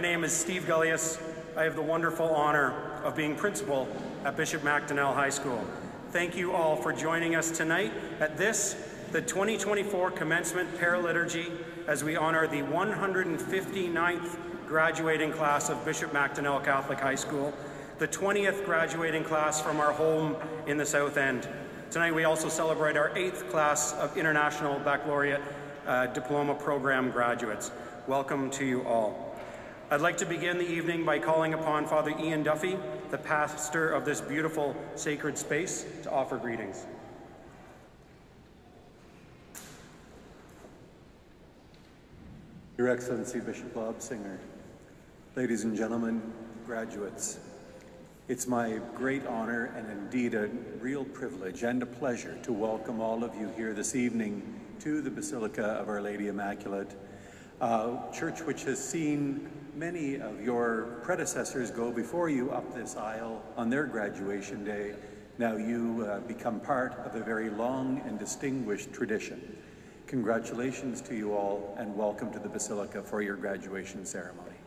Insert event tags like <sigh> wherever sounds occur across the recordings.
My name is Steve Gulyas. I have the wonderful honor of being principal at Bishop Macdonell High School. Thank you all for joining us tonight at this, the 2024 Commencement Paraliturgy, as we honor the 159th graduating class of Bishop Macdonell Catholic High School, the 20th graduating class from our home in the South End. Tonight we also celebrate our eighth class of International Baccalaureate uh, Diploma Program graduates. Welcome to you all. I'd like to begin the evening by calling upon Father Ian Duffy, the pastor of this beautiful sacred space, to offer greetings. Your Excellency Bishop Lobsinger, ladies and gentlemen, graduates, it's my great honor and indeed a real privilege and a pleasure to welcome all of you here this evening to the Basilica of Our Lady Immaculate, a church which has seen many of your predecessors go before you up this aisle on their graduation day. Now you uh, become part of a very long and distinguished tradition. Congratulations to you all and welcome to the Basilica for your graduation ceremony.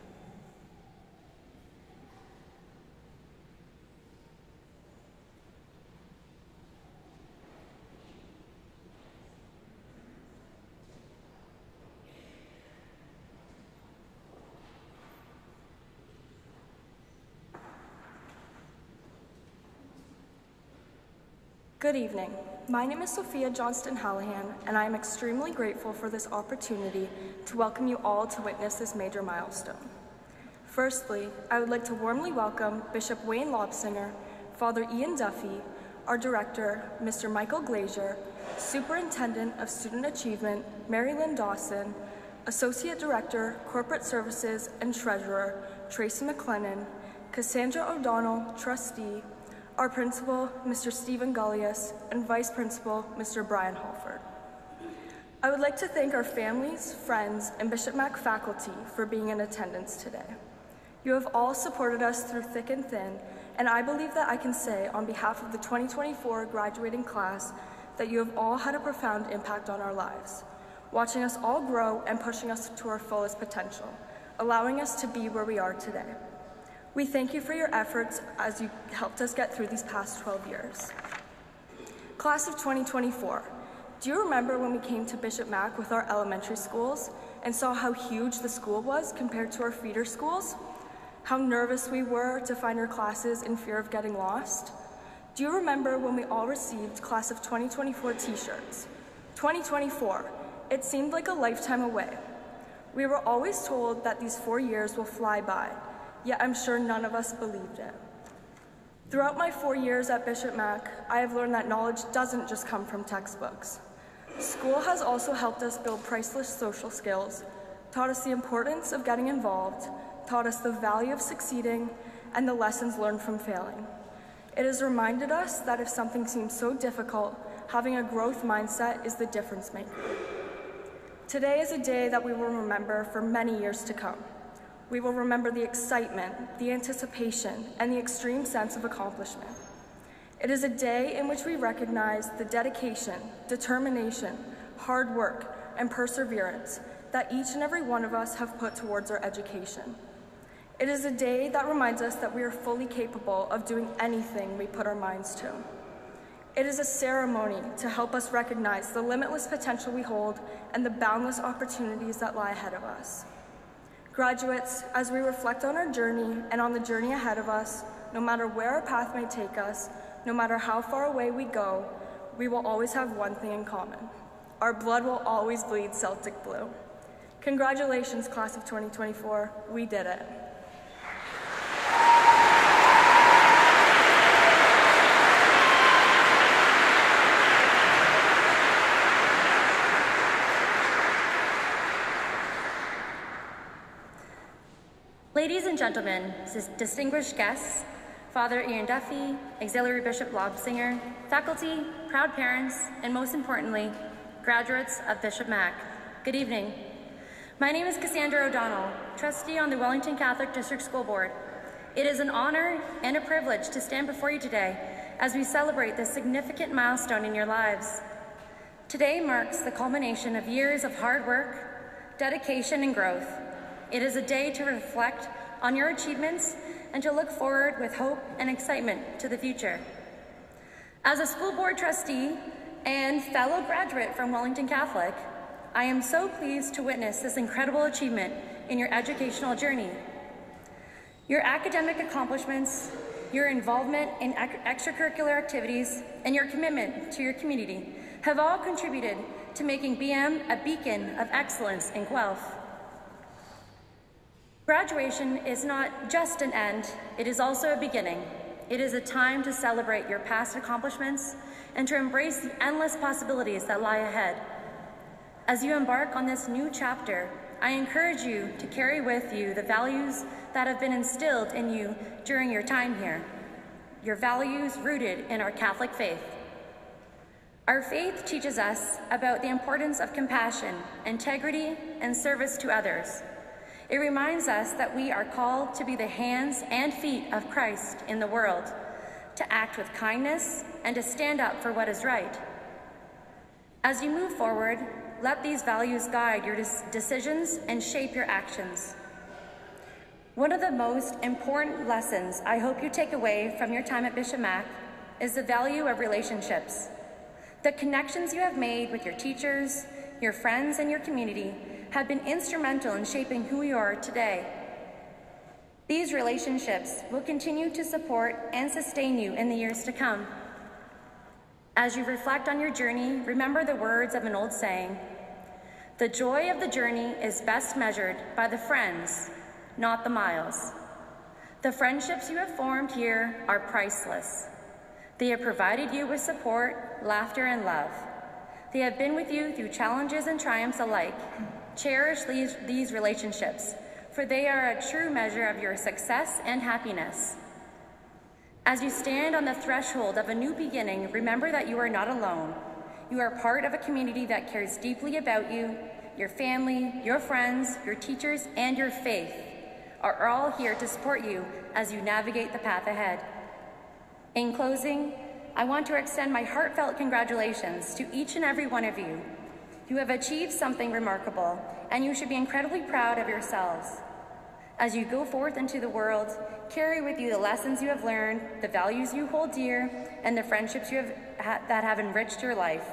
Good evening. My name is Sophia Johnston Hallahan, and I am extremely grateful for this opportunity to welcome you all to witness this major milestone. Firstly, I would like to warmly welcome Bishop Wayne Lobsinger, Father Ian Duffy, our director, Mr. Michael Glazier, Superintendent of Student Achievement, Mary Lynn Dawson, Associate Director, Corporate Services and Treasurer, Tracy McLennan, Cassandra O'Donnell, Trustee, our principal, Mr. Stephen Gulyas, and vice principal, Mr. Brian Halford. I would like to thank our families, friends, and Bishop Mac faculty for being in attendance today. You have all supported us through thick and thin, and I believe that I can say on behalf of the 2024 graduating class that you have all had a profound impact on our lives, watching us all grow and pushing us to our fullest potential, allowing us to be where we are today. We thank you for your efforts as you helped us get through these past 12 years. Class of 2024, do you remember when we came to Bishop Mac with our elementary schools and saw how huge the school was compared to our feeder schools? How nervous we were to find our classes in fear of getting lost? Do you remember when we all received Class of 2024 t-shirts? 2024, it seemed like a lifetime away. We were always told that these four years will fly by, yet I'm sure none of us believed it. Throughout my four years at Bishop Mac, I have learned that knowledge doesn't just come from textbooks. School has also helped us build priceless social skills, taught us the importance of getting involved, taught us the value of succeeding, and the lessons learned from failing. It has reminded us that if something seems so difficult, having a growth mindset is the difference maker. Today is a day that we will remember for many years to come. We will remember the excitement, the anticipation, and the extreme sense of accomplishment. It is a day in which we recognize the dedication, determination, hard work, and perseverance that each and every one of us have put towards our education. It is a day that reminds us that we are fully capable of doing anything we put our minds to. It is a ceremony to help us recognize the limitless potential we hold and the boundless opportunities that lie ahead of us. Graduates, as we reflect on our journey and on the journey ahead of us, no matter where our path may take us, no matter how far away we go, we will always have one thing in common. Our blood will always bleed Celtic blue. Congratulations, class of 2024. We did it. Ladies and gentlemen, distinguished guests, Father Ian Duffy, Auxiliary Bishop Lobsinger, faculty, proud parents, and most importantly, graduates of Bishop Mac, good evening. My name is Cassandra O'Donnell, trustee on the Wellington Catholic District School Board. It is an honor and a privilege to stand before you today as we celebrate this significant milestone in your lives. Today marks the culmination of years of hard work, dedication, and growth It is a day to reflect on your achievements and to look forward with hope and excitement to the future. As a school board trustee and fellow graduate from Wellington Catholic, I am so pleased to witness this incredible achievement in your educational journey. Your academic accomplishments, your involvement in extracurricular activities, and your commitment to your community have all contributed to making BM a beacon of excellence in Guelph. Graduation is not just an end, it is also a beginning. It is a time to celebrate your past accomplishments and to embrace the endless possibilities that lie ahead. As you embark on this new chapter, I encourage you to carry with you the values that have been instilled in you during your time here, your values rooted in our Catholic faith. Our faith teaches us about the importance of compassion, integrity, and service to others. It reminds us that we are called to be the hands and feet of Christ in the world, to act with kindness, and to stand up for what is right. As you move forward, let these values guide your decisions and shape your actions. One of the most important lessons I hope you take away from your time at Bishop Mac is the value of relationships. The connections you have made with your teachers, your friends, and your community have been instrumental in shaping who you are today. These relationships will continue to support and sustain you in the years to come. As you reflect on your journey, remember the words of an old saying The joy of the journey is best measured by the friends, not the miles. The friendships you have formed here are priceless. They have provided you with support, laughter, and love. They have been with you through challenges and triumphs alike. Cherish these, these relationships, for they are a true measure of your success and happiness. As you stand on the threshold of a new beginning, remember that you are not alone. You are part of a community that cares deeply about you. Your family, your friends, your teachers, and your faith are all here to support you as you navigate the path ahead. In closing, I want to extend my heartfelt congratulations to each and every one of you. You have achieved something remarkable, and you should be incredibly proud of yourselves. As you go forth into the world, carry with you the lessons you have learned, the values you hold dear, and the friendships you have, ha that have enriched your life.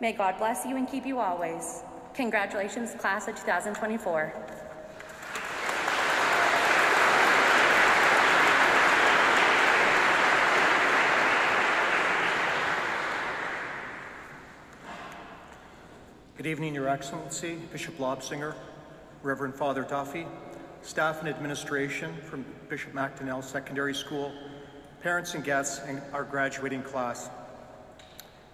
May God bless you and keep you always. Congratulations, class of 2024. Good evening, Your Excellency, Bishop Lobsinger, Reverend Father Duffy, staff and administration from Bishop Macdonell Secondary School, parents and guests, and our graduating class.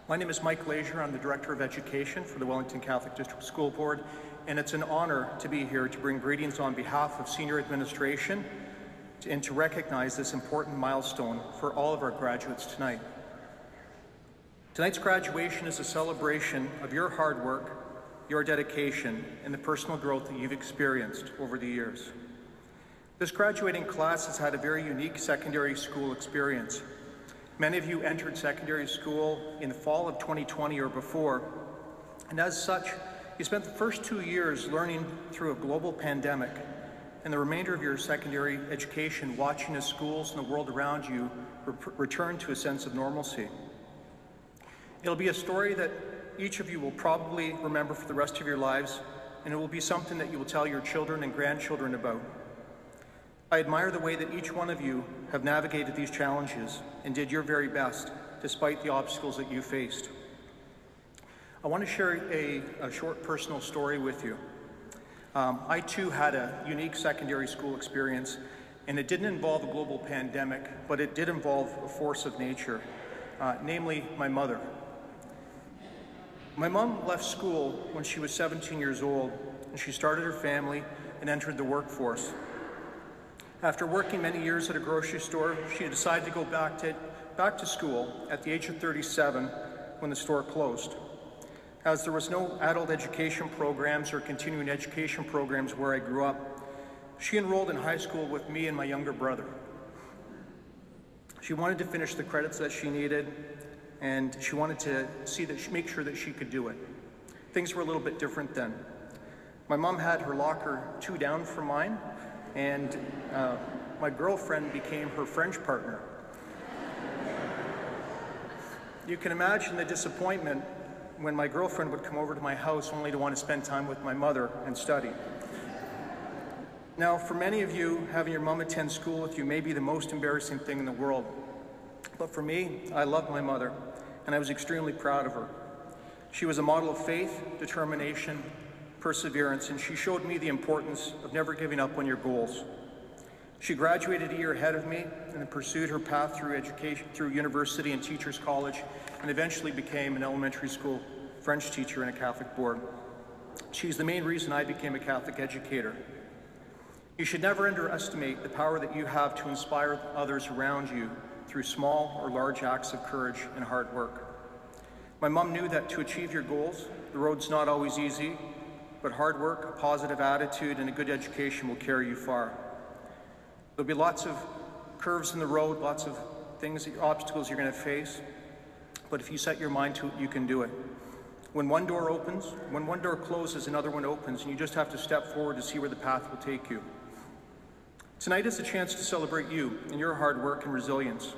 My name is Mike Glazier. I'm the Director of Education for the Wellington Catholic District School Board, and it's an honor to be here to bring greetings on behalf of senior administration and to recognize this important milestone for all of our graduates tonight. Tonight's graduation is a celebration of your hard work, your dedication, and the personal growth that you've experienced over the years. This graduating class has had a very unique secondary school experience. Many of you entered secondary school in the fall of 2020 or before, and as such, you spent the first two years learning through a global pandemic, and the remainder of your secondary education watching as schools and the world around you re return to a sense of normalcy. It'll be a story that each of you will probably remember for the rest of your lives, and it will be something that you will tell your children and grandchildren about. I admire the way that each one of you have navigated these challenges and did your very best despite the obstacles that you faced. I want to share a, a short personal story with you. Um, I too had a unique secondary school experience, and it didn't involve a global pandemic, but it did involve a force of nature, uh, namely my mother. My mom left school when she was 17 years old, and she started her family and entered the workforce. After working many years at a grocery store, she decided to go back to, back to school at the age of 37 when the store closed. As there was no adult education programs or continuing education programs where I grew up, she enrolled in high school with me and my younger brother. She wanted to finish the credits that she needed and she wanted to see that she, make sure that she could do it. Things were a little bit different then. My mom had her locker two down from mine, and uh, my girlfriend became her French partner. You can imagine the disappointment when my girlfriend would come over to my house only to want to spend time with my mother and study. Now, for many of you, having your mom attend school with you may be the most embarrassing thing in the world. But for me, I loved my mother, and I was extremely proud of her. She was a model of faith, determination, perseverance, and she showed me the importance of never giving up on your goals. She graduated a year ahead of me and pursued her path through education, through university and teachers college, and eventually became an elementary school French teacher in a Catholic board. She's the main reason I became a Catholic educator. You should never underestimate the power that you have to inspire others around you through small or large acts of courage and hard work. My mom knew that to achieve your goals, the road's not always easy, but hard work, a positive attitude, and a good education will carry you far. There'll be lots of curves in the road, lots of things, obstacles you're going to face, but if you set your mind to it, you can do it. When one door opens, when one door closes, another one opens, and you just have to step forward to see where the path will take you. Tonight is a chance to celebrate you and your hard work and resilience.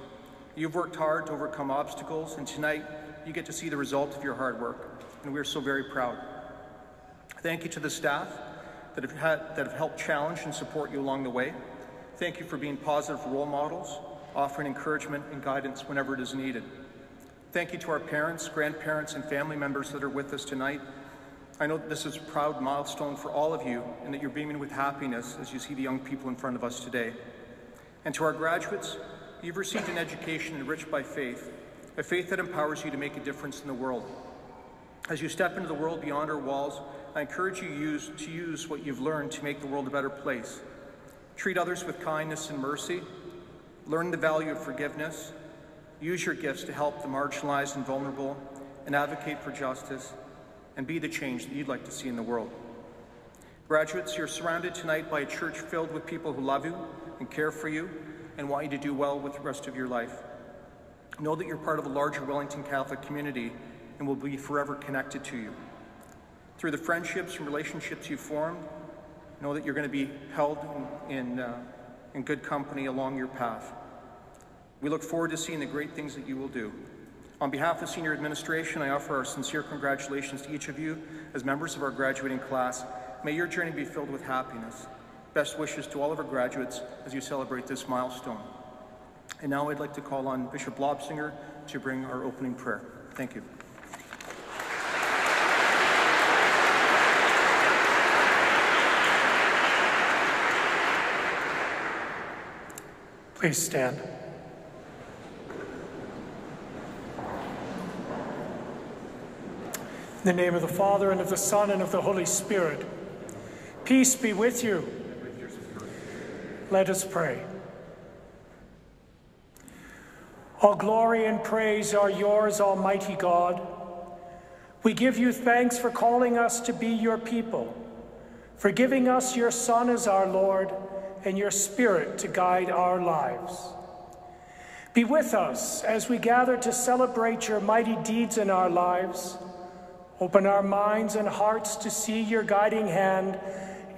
You've worked hard to overcome obstacles, and tonight you get to see the result of your hard work, and we're so very proud. Thank you to the staff that have, had, that have helped challenge and support you along the way. Thank you for being positive role models, offering encouragement and guidance whenever it is needed. Thank you to our parents, grandparents, and family members that are with us tonight. I know this is a proud milestone for all of you and that you're beaming with happiness as you see the young people in front of us today. And to our graduates, you've received an education enriched by faith, a faith that empowers you to make a difference in the world. As you step into the world beyond our walls, I encourage you use, to use what you've learned to make the world a better place. Treat others with kindness and mercy. Learn the value of forgiveness. Use your gifts to help the marginalized and vulnerable and advocate for justice and be the change that you'd like to see in the world. Graduates, you're surrounded tonight by a church filled with people who love you and care for you and want you to do well with the rest of your life. Know that you're part of a larger Wellington Catholic community and will be forever connected to you. Through the friendships and relationships you've formed, know that you're going to be held in, in, uh, in good company along your path. We look forward to seeing the great things that you will do. On behalf of senior administration, I offer our sincere congratulations to each of you as members of our graduating class. May your journey be filled with happiness. Best wishes to all of our graduates as you celebrate this milestone. And now I'd like to call on Bishop Lobsinger to bring our opening prayer. Thank you. Please stand. In the name of the Father, and of the Son, and of the Holy Spirit, peace be with you. Let us pray. All glory and praise are yours, Almighty God. We give you thanks for calling us to be your people, for giving us your Son as our Lord, and your Spirit to guide our lives. Be with us as we gather to celebrate your mighty deeds in our lives. Open our minds and hearts to see your guiding hand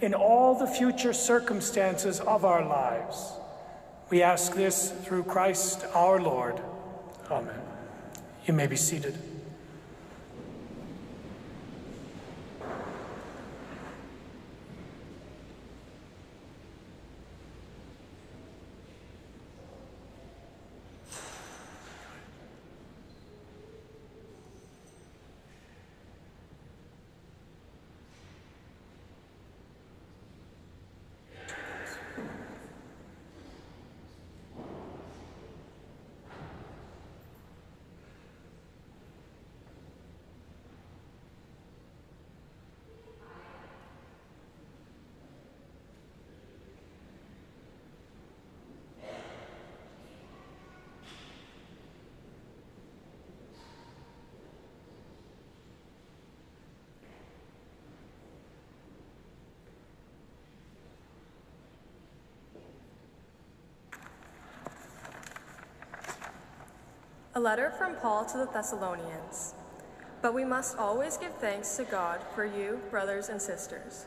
in all the future circumstances of our lives. We ask this through Christ our Lord. Amen. You may be seated. A letter from Paul to the Thessalonians. But we must always give thanks to God for you, brothers and sisters,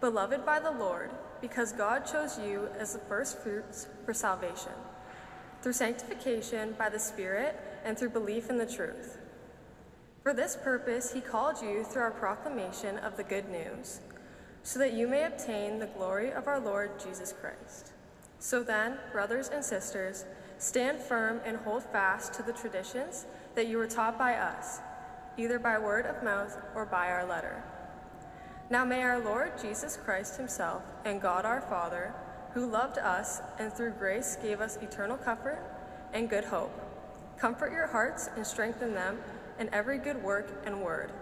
beloved by the Lord, because God chose you as the first fruits for salvation, through sanctification by the Spirit and through belief in the truth. For this purpose, he called you through our proclamation of the good news, so that you may obtain the glory of our Lord Jesus Christ. So then, brothers and sisters, stand firm and hold fast to the traditions that you were taught by us, either by word of mouth or by our letter. Now may our Lord Jesus Christ himself and God our Father, who loved us and through grace gave us eternal comfort and good hope, comfort your hearts and strengthen them in every good work and word.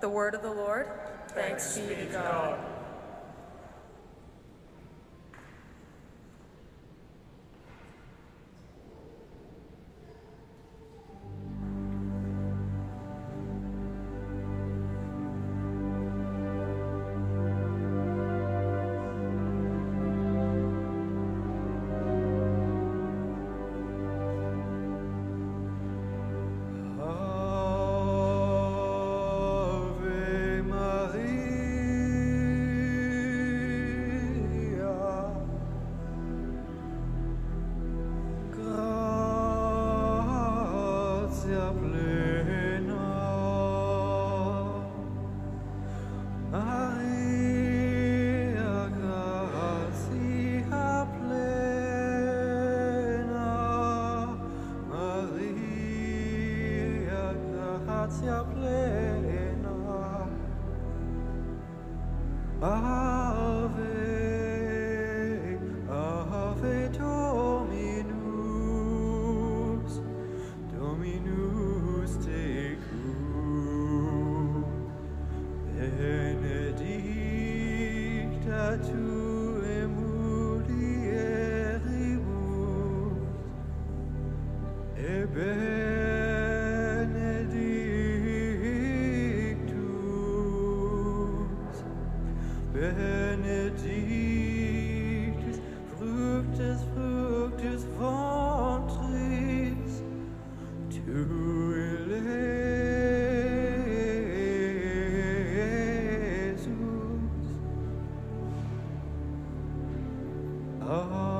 The word of the Lord, thanks, thanks be to God. God. Oh.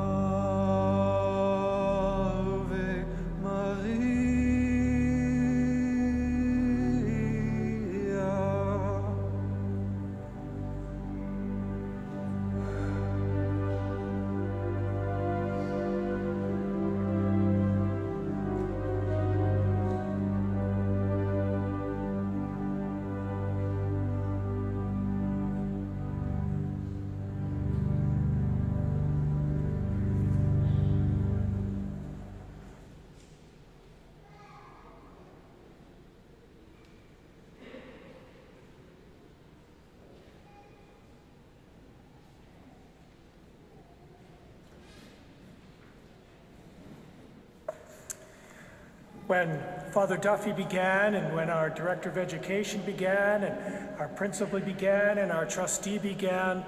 When Father Duffy began and when our Director of Education began and our principal began and our trustee began,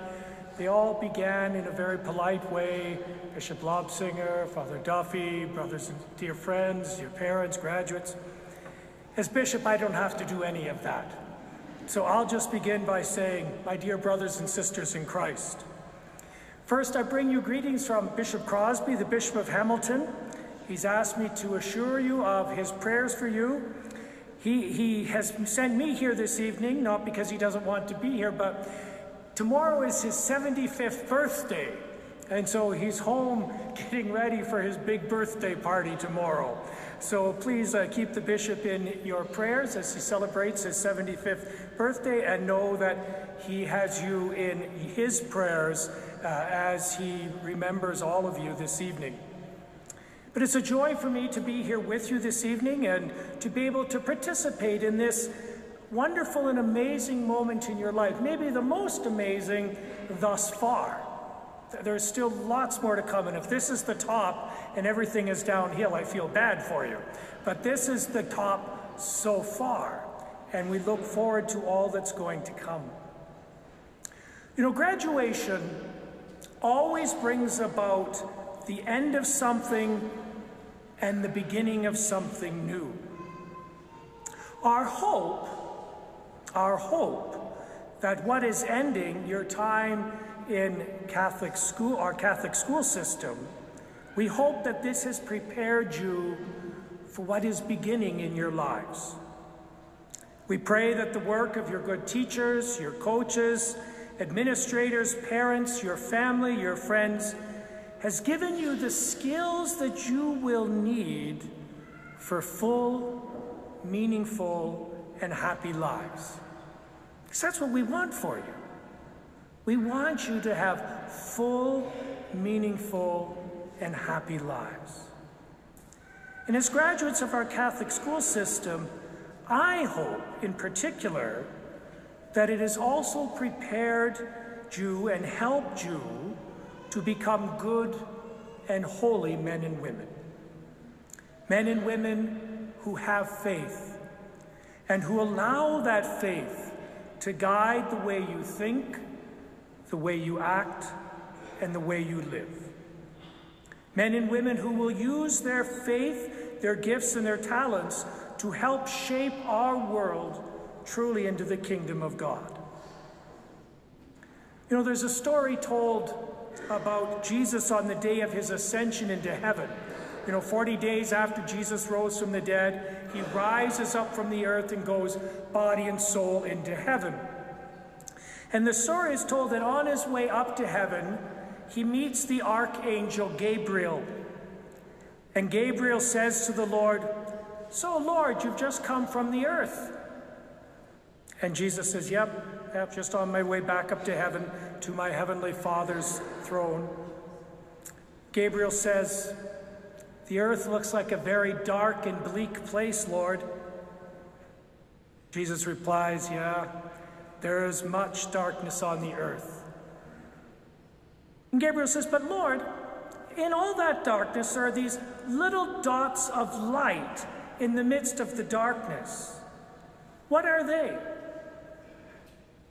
they all began in a very polite way. Bishop Lobsinger, Father Duffy, brothers and dear friends, your parents, graduates. As bishop, I don't have to do any of that. So I'll just begin by saying, my dear brothers and sisters in Christ. First, I bring you greetings from Bishop Crosby, the Bishop of Hamilton, He's asked me to assure you of his prayers for you. He, he has sent me here this evening, not because he doesn't want to be here, but tomorrow is his 75th birthday. And so he's home <laughs> getting ready for his big birthday party tomorrow. So please uh, keep the bishop in your prayers as he celebrates his 75th birthday and know that he has you in his prayers uh, as he remembers all of you this evening. But it's a joy for me to be here with you this evening and to be able to participate in this wonderful and amazing moment in your life, maybe the most amazing thus far. There's still lots more to come, and if this is the top and everything is downhill, I feel bad for you. But this is the top so far, and we look forward to all that's going to come. You know, graduation always brings about the end of something and the beginning of something new. Our hope, our hope that what is ending your time in Catholic school, our Catholic school system, we hope that this has prepared you for what is beginning in your lives. We pray that the work of your good teachers, your coaches, administrators, parents, your family, your friends has given you the skills that you will need for full, meaningful, and happy lives. Because that's what we want for you. We want you to have full, meaningful, and happy lives. And as graduates of our Catholic school system, I hope in particular that it has also prepared you and helped you to become good and holy men and women. Men and women who have faith and who allow that faith to guide the way you think, the way you act, and the way you live. Men and women who will use their faith, their gifts, and their talents to help shape our world truly into the kingdom of God. You know, there's a story told about Jesus on the day of his ascension into heaven. You know, 40 days after Jesus rose from the dead, he rises up from the earth and goes body and soul into heaven. And the story is told that on his way up to heaven, he meets the archangel Gabriel. And Gabriel says to the Lord, So, Lord, you've just come from the earth. And Jesus says, Yep, yep, just on my way back up to heaven to my heavenly Father's throne. Gabriel says, The earth looks like a very dark and bleak place, Lord. Jesus replies, Yeah, there is much darkness on the earth. And Gabriel says, But Lord, in all that darkness are these little dots of light in the midst of the darkness. What are they?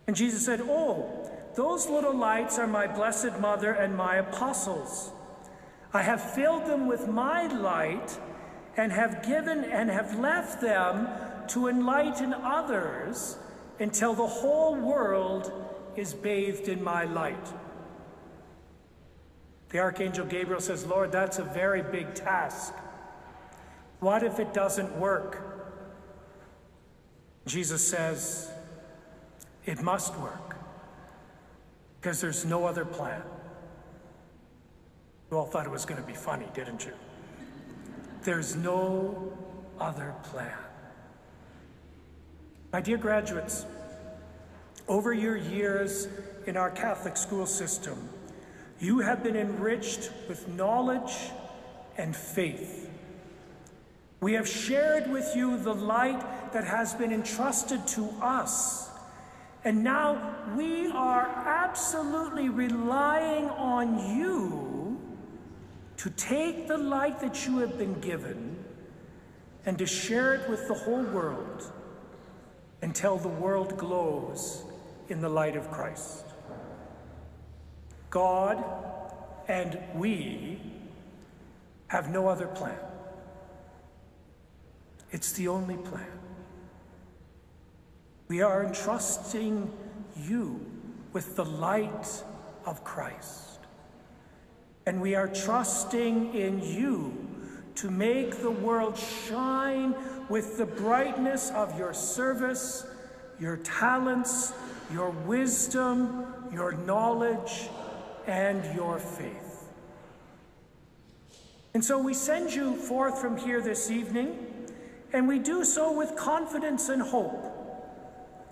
And Jesus said, Oh, those little lights are my blessed mother and my apostles. I have filled them with my light and have given and have left them to enlighten others until the whole world is bathed in my light. The Archangel Gabriel says, Lord, that's a very big task. What if it doesn't work? Jesus says, it must work because there's no other plan. You all thought it was going to be funny, didn't you? There's no other plan. My dear graduates, over your years in our Catholic school system, you have been enriched with knowledge and faith. We have shared with you the light that has been entrusted to us and now we are absolutely relying on you to take the light that you have been given and to share it with the whole world until the world glows in the light of Christ. God and we have no other plan. It's the only plan. We are entrusting you with the light of Christ. And we are trusting in you to make the world shine with the brightness of your service, your talents, your wisdom, your knowledge, and your faith. And so we send you forth from here this evening, and we do so with confidence and hope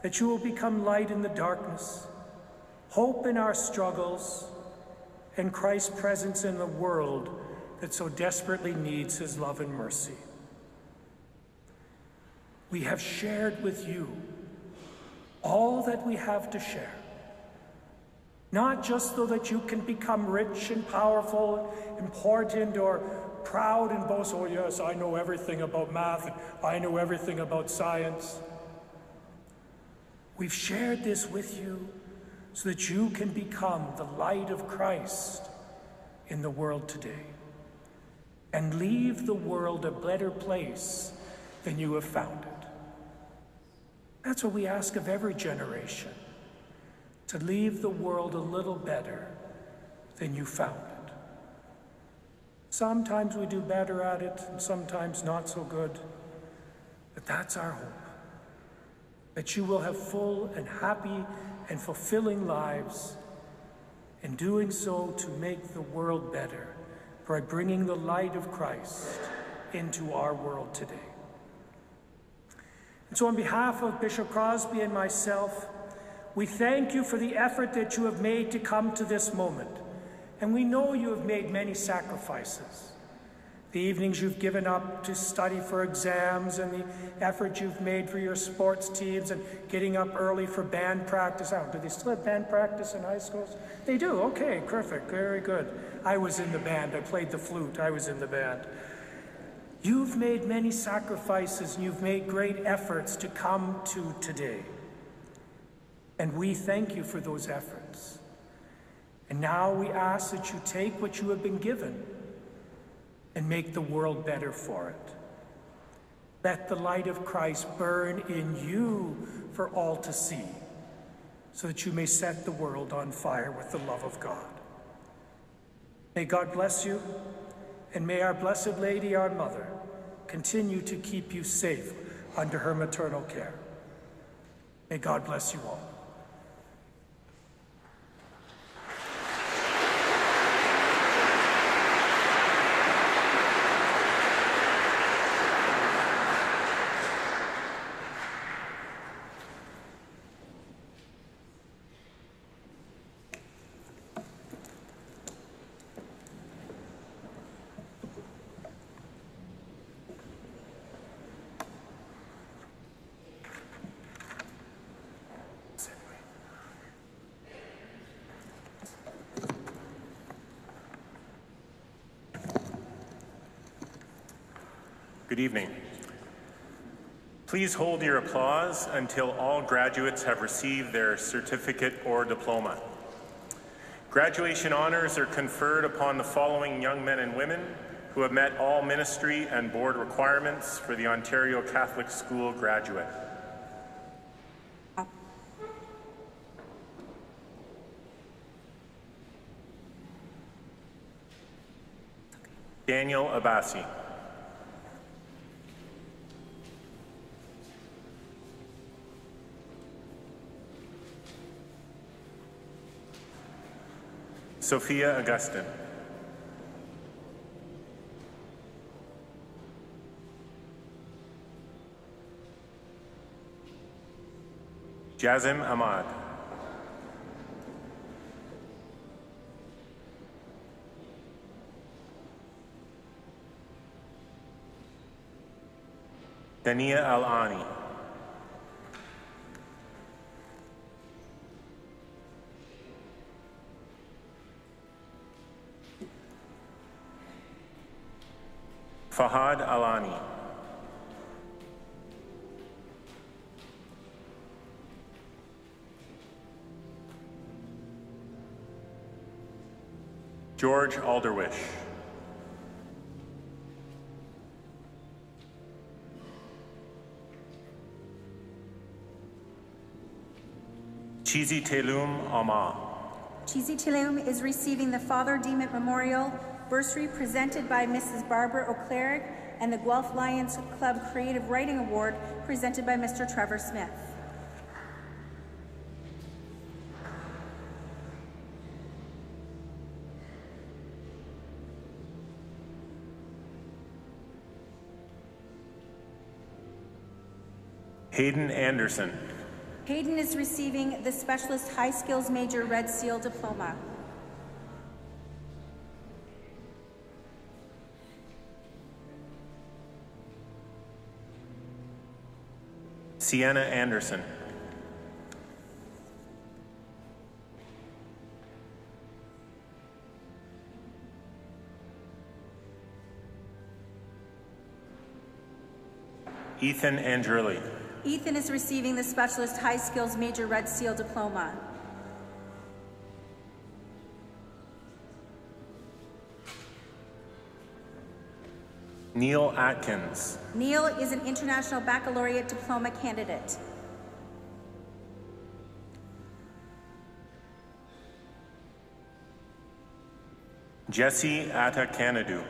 that you will become light in the darkness, hope in our struggles, and Christ's presence in the world that so desperately needs his love and mercy. We have shared with you all that we have to share. Not just so that you can become rich and powerful, important, or proud and boast, oh, yes, I know everything about math, I know everything about science. We've shared this with you so that you can become the light of Christ in the world today and leave the world a better place than you have found it. That's what we ask of every generation. to leave the world a little better than you found it. Sometimes we do better at it, and sometimes not so good, but that's our hope that you will have full and happy and fulfilling lives, and doing so to make the world better by bringing the light of Christ into our world today. And so, on behalf of Bishop Crosby and myself, we thank you for the effort that you have made to come to this moment. And we know you have made many sacrifices. The evenings you've given up to study for exams and the effort you've made for your sports teams and getting up early for band practice. Oh, do they still have band practice in high schools? They do. Okay, perfect. Very good. I was in the band. I played the flute. I was in the band. You've made many sacrifices and you've made great efforts to come to today. And we thank you for those efforts. And now we ask that you take what you have been given and make the world better for it. Let the light of Christ burn in you for all to see, so that you may set the world on fire with the love of God. May God bless you, and may our Blessed Lady, our Mother, continue to keep you safe under her maternal care. May God bless you all. Good evening. Please hold your applause until all graduates have received their certificate or diploma. Graduation honors are conferred upon the following young men and women who have met all ministry and board requirements for the Ontario Catholic School graduate. Daniel Abassi. Sophia Augustine. Jazim Ahmad. Dania Al-Ani. Fahad Alani. George Alderwish. Chizi Telum Ama. Chizi Telum is receiving the Father Demet Memorial bursary presented by Mrs. Barbara O'Cleric and the Guelph Lions Club Creative Writing Award presented by Mr. Trevor Smith. Hayden Anderson. Hayden is receiving the Specialist High Skills Major Red Seal Diploma. Sienna Anderson. Ethan Andrilli. Ethan is receiving the Specialist High Skills Major Red Seal Diploma. Neil Atkins. Neil is an International Baccalaureate Diploma candidate. Jesse Atakanadu.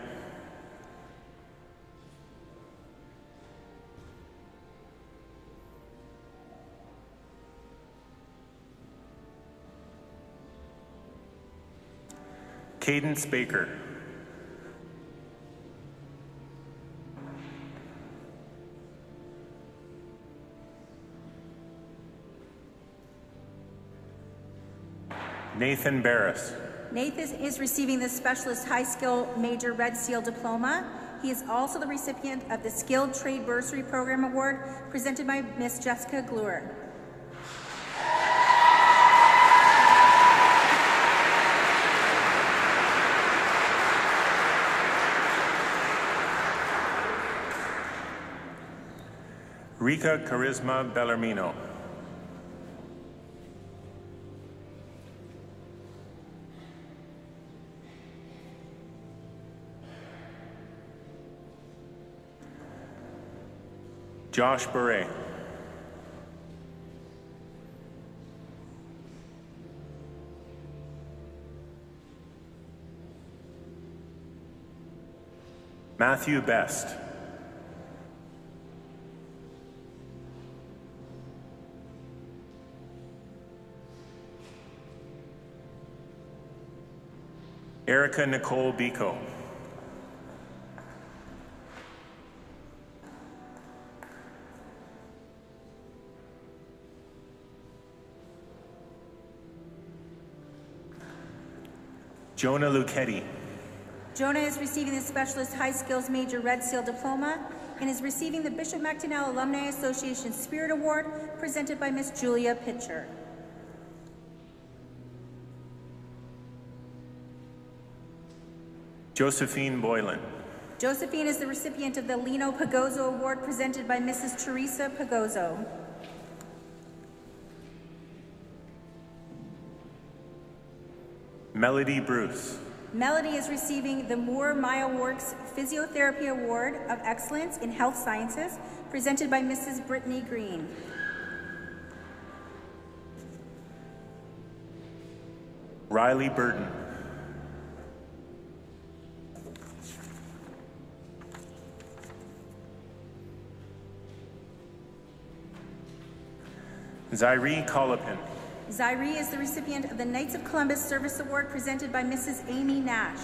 Cadence Baker. Nathan Barris. Nathan is receiving the Specialist High Skill Major Red Seal Diploma. He is also the recipient of the Skilled Trade Bursary Program Award presented by Miss Jessica Gluer. Rika Charisma Bellarmino. Josh Beret. Matthew Best. Erica Nicole Biko. Jonah Luchetti. Jonah is receiving the Specialist High Skills Major Red Seal Diploma and is receiving the Bishop Macdonell Alumni Association Spirit Award presented by Miss Julia Pitcher. Josephine Boylan. Josephine is the recipient of the Lino Pagozzo Award presented by Mrs. Teresa Pagozzo. Melody Bruce. Melody is receiving the Moore Maya Works Physiotherapy Award of Excellence in Health Sciences presented by Mrs. Brittany Green. Riley Burton. Zyree Collipin. Zyree is the recipient of the Knights of Columbus Service Award presented by Mrs. Amy Nash.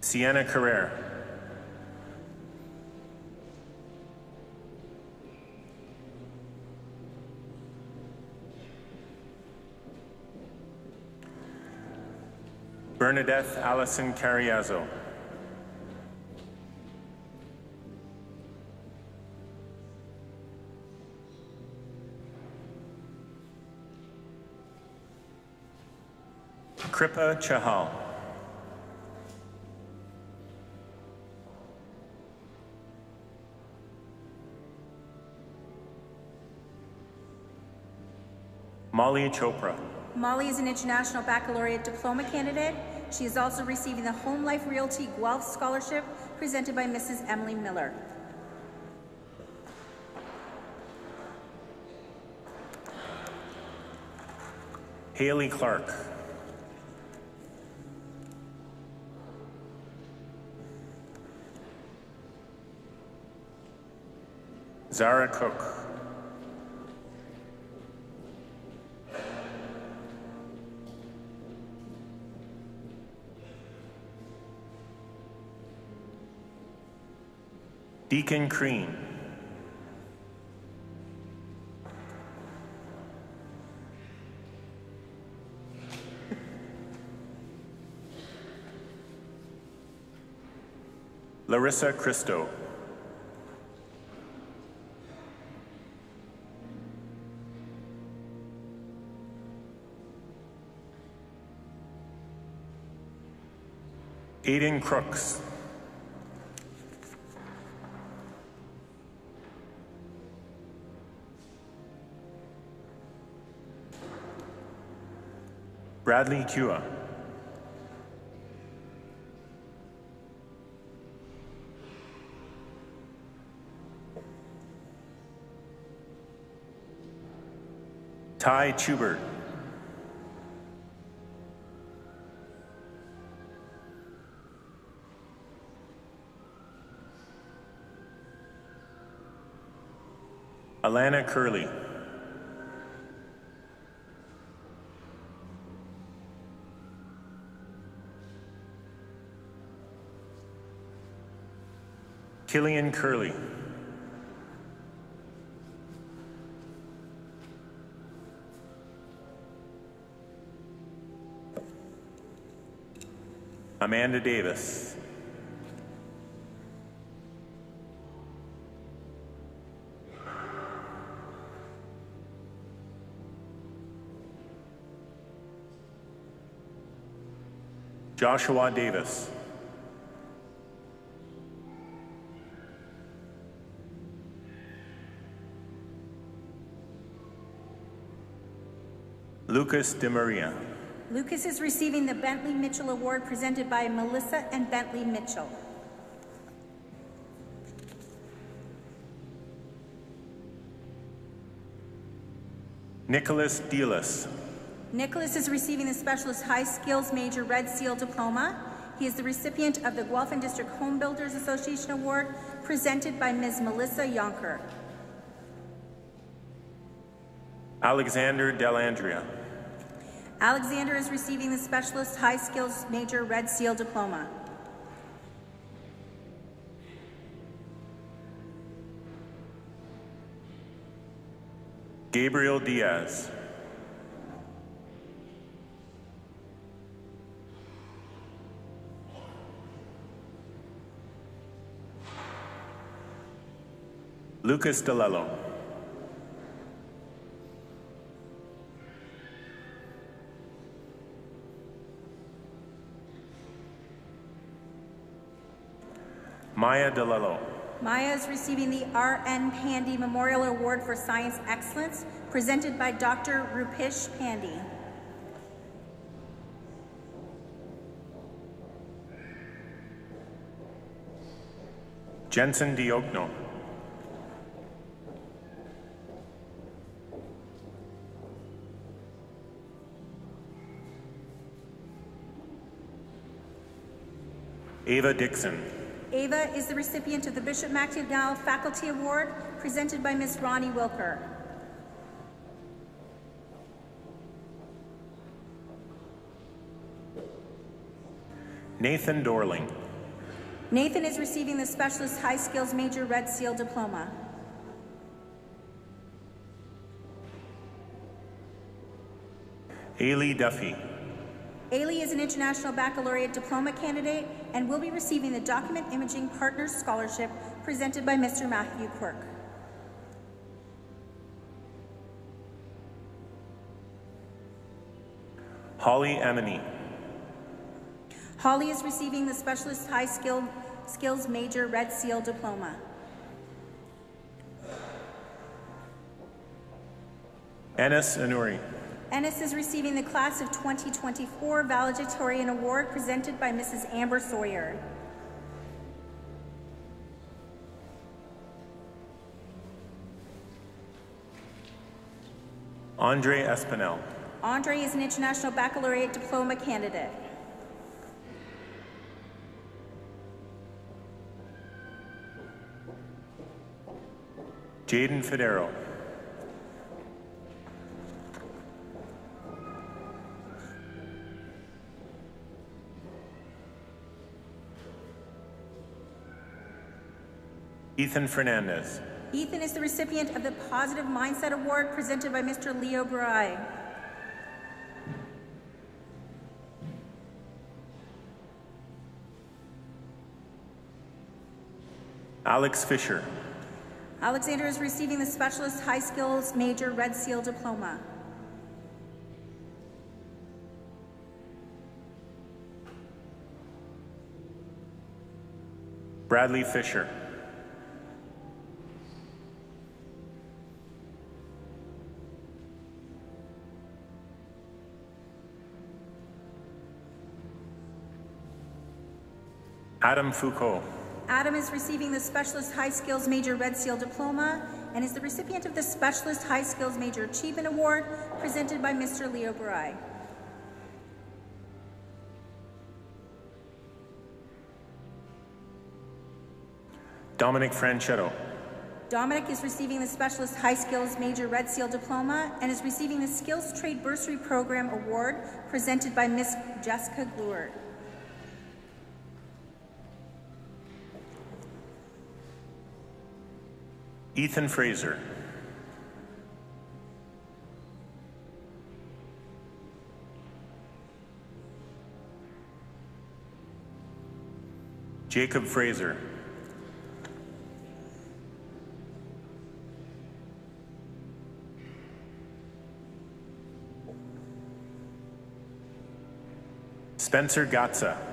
Sienna Carrere. Bernadette Allison Carriazo. Kripa Chahal. Molly Chopra. Molly is an International Baccalaureate Diploma candidate. She is also receiving the Home Life Realty Guelph Scholarship presented by Mrs. Emily Miller. Haley Clark. Zara Cook. Deacon Crean. Larissa Christo. Aiden Crooks. Bradley Kua. Ty Schubert. Alana Curley. Killian Curley. Amanda Davis. Joshua Davis. Lucas De Maria. Lucas is receiving the Bentley Mitchell Award presented by Melissa and Bentley Mitchell. Nicholas Dealis. Nicholas is receiving the Specialist High Skills Major Red Seal Diploma. He is the recipient of the Guelph and District Home Builders Association Award presented by Ms. Melissa Yonker. Alexander Delandria. Alexander is receiving the Specialist High Skills Major Red Seal Diploma. Gabriel Diaz. Lucas DeLello. Maya DeLello. Maya is receiving the R.N. Pandy Memorial Award for Science Excellence presented by Dr. Rupish Pandy. Jensen Diogno. Ava Dixon. Ava is the recipient of the Bishop Macdonell Faculty Award presented by Ms. Ronnie Wilker. Nathan Dorling. Nathan is receiving the Specialist High Skills Major Red Seal Diploma. Ailey Duffy. Ailey is an International Baccalaureate Diploma candidate and will be receiving the Document Imaging Partners Scholarship presented by Mr. Matthew Quirk. Holly Emily. Holly is receiving the Specialist High Skill, Skills Major Red Seal Diploma. Anas Enouri. Anas is receiving the Class of 2024 Valedictorian Award presented by Mrs. Amber Sawyer. Andre Espinel. Andre is an International Baccalaureate Diploma candidate. Jaden Federo. Ethan Fernandez. Ethan is the recipient of the Positive Mindset Award presented by Mr. Leo Bry. Alex Fisher. Alexander is receiving the Specialist High Skills Major Red Seal Diploma. Bradley Fisher. Adam Foucault. Adam is receiving the Specialist High Skills Major Red Seal Diploma. and is the recipient of the Specialist High Skills Major Achievement Award presented by Mr. Leo Barai. Dominic Franchetto. Dominic is receiving the Specialist High Skills Major Red Seal Diploma and is receiving the Skills Trade Bursary Program Award presented by Miss Jessica Gleward. Ethan Fraser. Jacob Fraser. Spencer Gatza.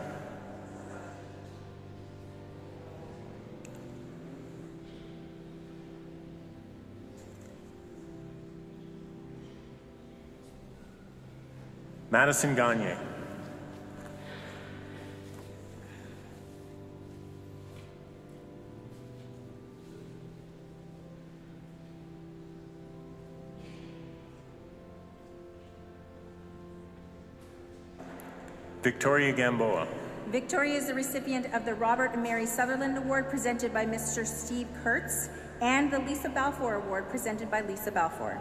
Madison Gagne. Victoria Gamboa. Victoria is the recipient of the Robert and Mary Sutherland Award presented by Mr. Steve Kurtz and the Lisa Balfour Award presented by Lisa Balfour.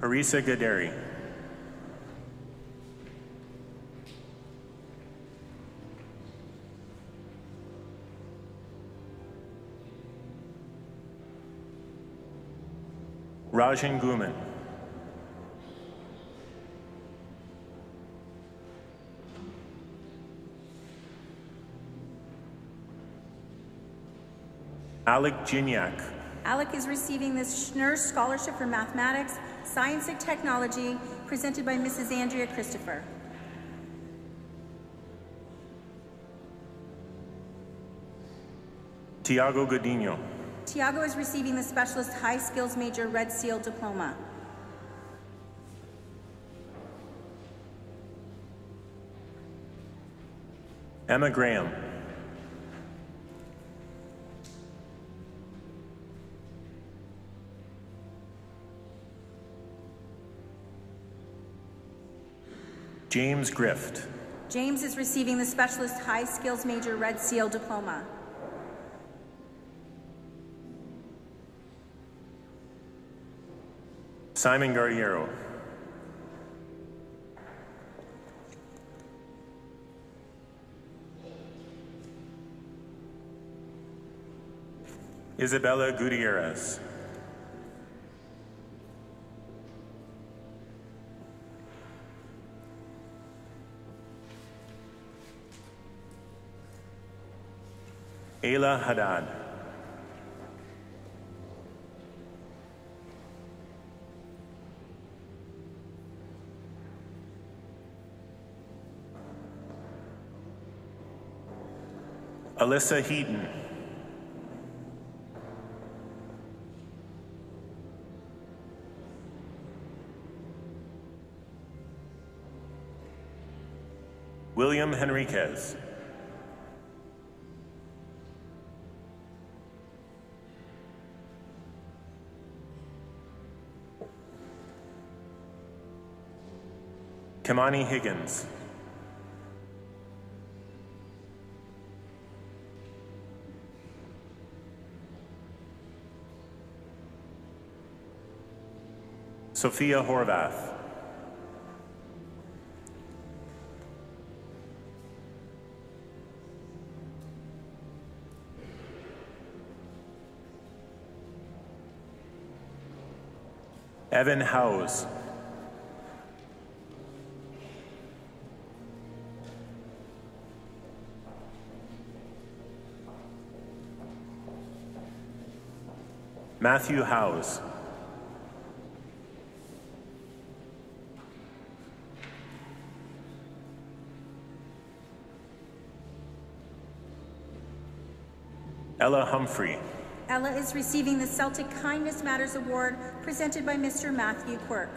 Arisa Gaderi. Rajan Guman. Alec Gignac. Alec is receiving the Schnurr Scholarship for Mathematics, Science and Technology presented by Mrs. Andrea Christopher. Tiago Godinho. Tiago is receiving the Specialist High Skills Major Red Seal Diploma. Emma Graham. James Grift. James is receiving the Specialist High Skills Major Red Seal Diploma. Simon Guerriero. Isabella Gutierrez. Ayla Haddad. Alyssa Heaton. William Henriquez. Kamani Higgins. Sophia Horvath. Evan Howes. Matthew Howes. Ella Humphrey. Ella is receiving the Celtic Kindness Matters Award presented by Mr. Matthew Quirk.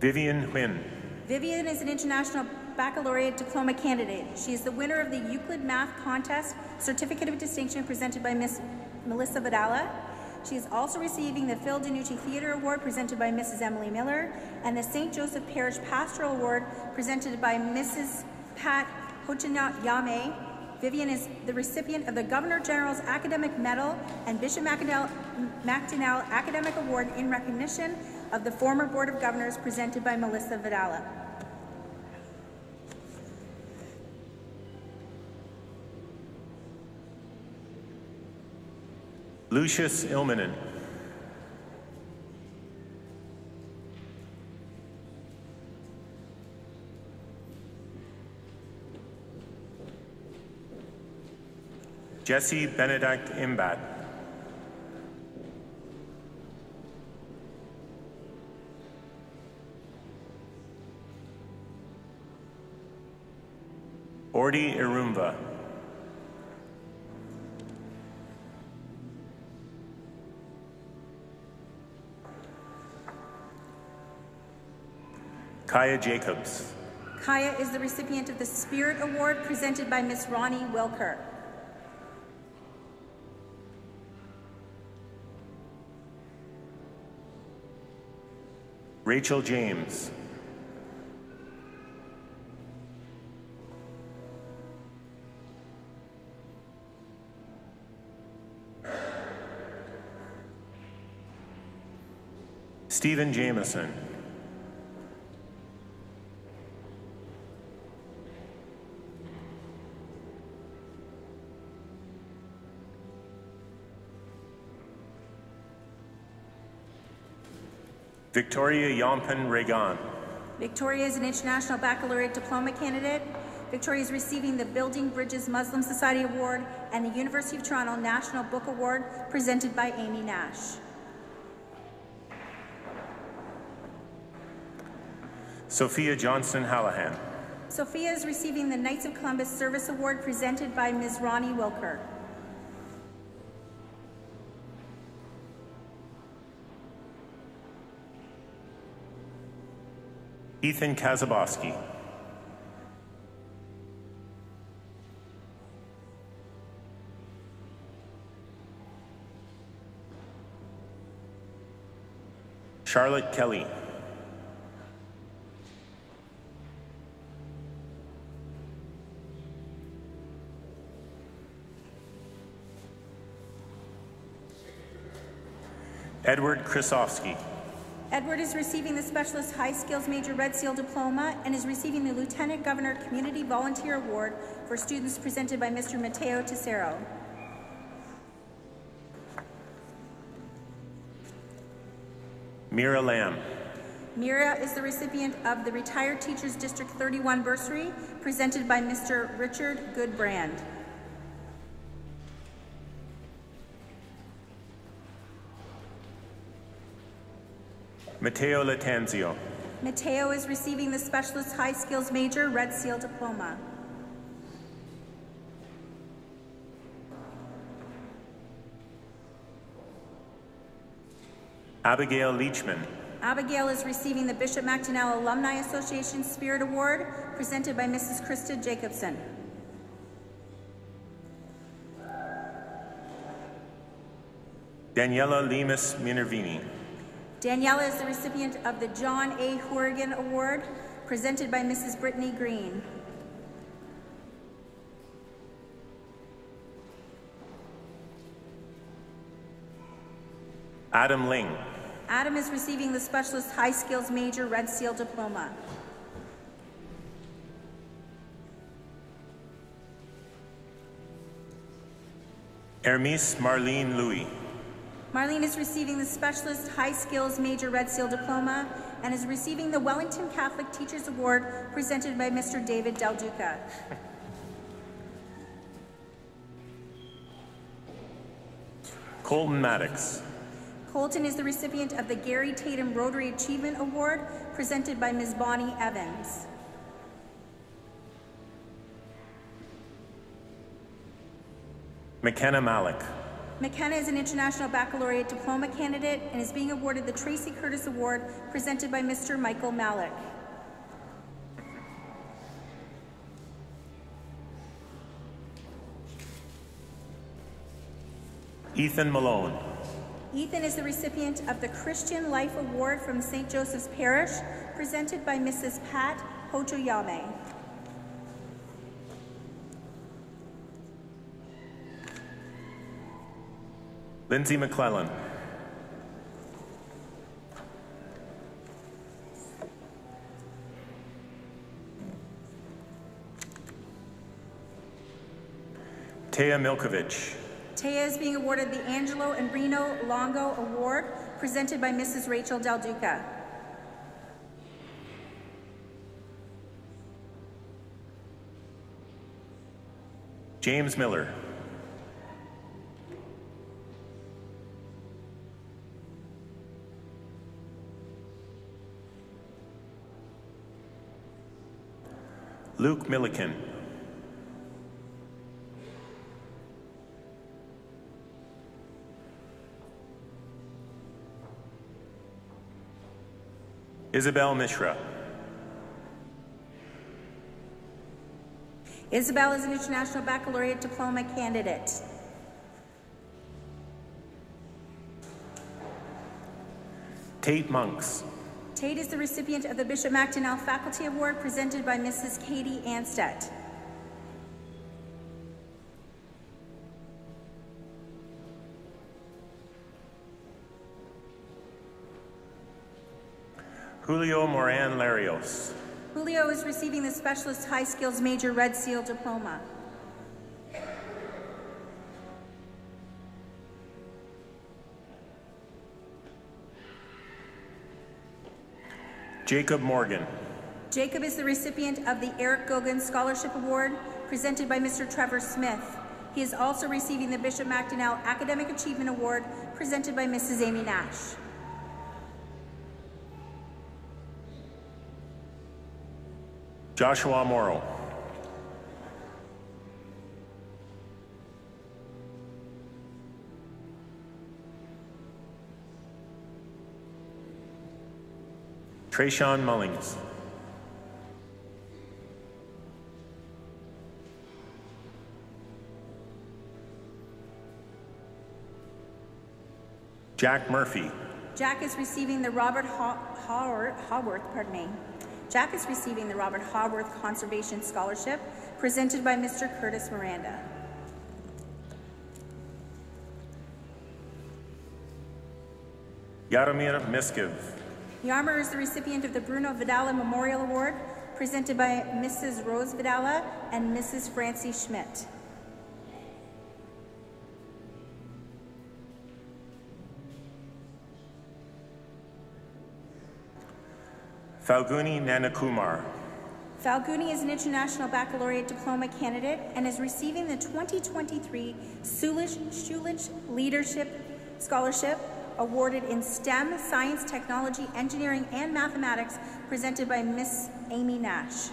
Vivian Huynh. Vivian is an international baccalaureate diploma candidate. She is the winner of the Euclid Math Contest Certificate of Distinction presented by Miss Melissa Vidala. She is also receiving the Phil DeNucci Theater Award presented by Mrs. Emily Miller and the St. Joseph Parish Pastoral Award presented by Mrs. Pat Yame. Vivian is the recipient of the Governor General's Academic Medal and Bishop McInerney Academic Award in recognition of the former Board of Governors presented by Melissa Vidala. Lucius Ilmanen. Jesse Benedict Imbat. Ordi Irumva. Kya Jacobs. Kya is the recipient of the Spirit Award presented by Miss Ronnie Wilker. Rachel James. Stephen Jameson. Victoria Yompen Regan. Victoria is an International Baccalaureate Diploma candidate. Victoria is receiving the Building Bridges Muslim Society Award and the University of Toronto National Book Award presented by Amy Nash. Sophia Johnston Hallahan. Sophia is receiving the Knights of Columbus Service Award presented by Ms. Ronnie Wilker. Ethan Kazaboski. Charlotte Kelly. Edward Krasovsky. Edward is receiving the Specialist High Skills Major Red Seal Diploma and is receiving the Lieutenant Governor Community Volunteer Award for students presented by Mr. Mateo Tesero. Mira Lamb. Mira is the recipient of the Retired Teachers District 31 bursary presented by Mr. Richard Goodbrand. Mateo Latanzio. Mateo is receiving the Specialist High Skills Major Red Seal Diploma. Abigail Leachman. Abigail is receiving the Bishop Macdonell Alumni Association Spirit Award presented by Mrs. Krista Jacobson. Daniela Lemus Minervini. Daniela is the recipient of the John A. Horrigan Award presented by Mrs. Brittany Green. Adam Ling. Adam is receiving the Specialist High Skills Major Red Seal Diploma. Hermes Marlene Louis. Marlene is receiving the Specialist High Skills Major Red Seal Diploma and is receiving the Wellington Catholic Teachers Award presented by Mr. David Del Duca. Colton Maddox. Colton is the recipient of the Gary Tatum Rotary Achievement Award presented by Ms. Bonnie Evans. McKenna Malik. McKenna is an International Baccalaureate Diploma candidate and is being awarded the Tracy Curtis Award presented by Mr. Michael Malik. Ethan Malone. Ethan is the recipient of the Christian Life Award from St. Joseph's Parish, presented by Mrs. Pat Hojoyame. Lindsay McClellan. Taya Milkovich. Taya is being awarded the Angelo and Reno Longo Award, presented by Mrs. Rachel Del Duca. James Miller. Luke Milliken. Isabel Mishra. Isabel is an International Baccalaureate Diploma candidate. Tate Monks. Tate is the recipient of the Bishop MacDonell Faculty Award presented by Mrs. Katie Anstedt. Julio Moran Larios. Julio is receiving the Specialist High Skills Major Red Seal Diploma. Jacob Morgan. Jacob is the recipient of the Eric Gogan Scholarship Award presented by Mr. Trevor Smith. He is also receiving the Bishop MacDonell Academic Achievement Award presented by Mrs. Amy Nash. Joshua Morrow. Trayshawn Mullings. Jack Murphy. Jack is receiving the Robert Haw- Haw- Haworth, pardon me. Jack is receiving the Robert Haworth Conservation Scholarship presented by Mr. Curtis Miranda. Yaromir Miskiv. Yarmer is the recipient of the Bruno Vidala Memorial Award presented by Mrs. Rose Vidala and Mrs. Francie Schmidt. Falguni Nanakumar. Falguni is an International Baccalaureate Diploma candidate and is receiving the 2023 Sulish Schulich Leadership Scholarship awarded in STEM, Science, Technology, Engineering, and Mathematics presented by Miss Amy Nash.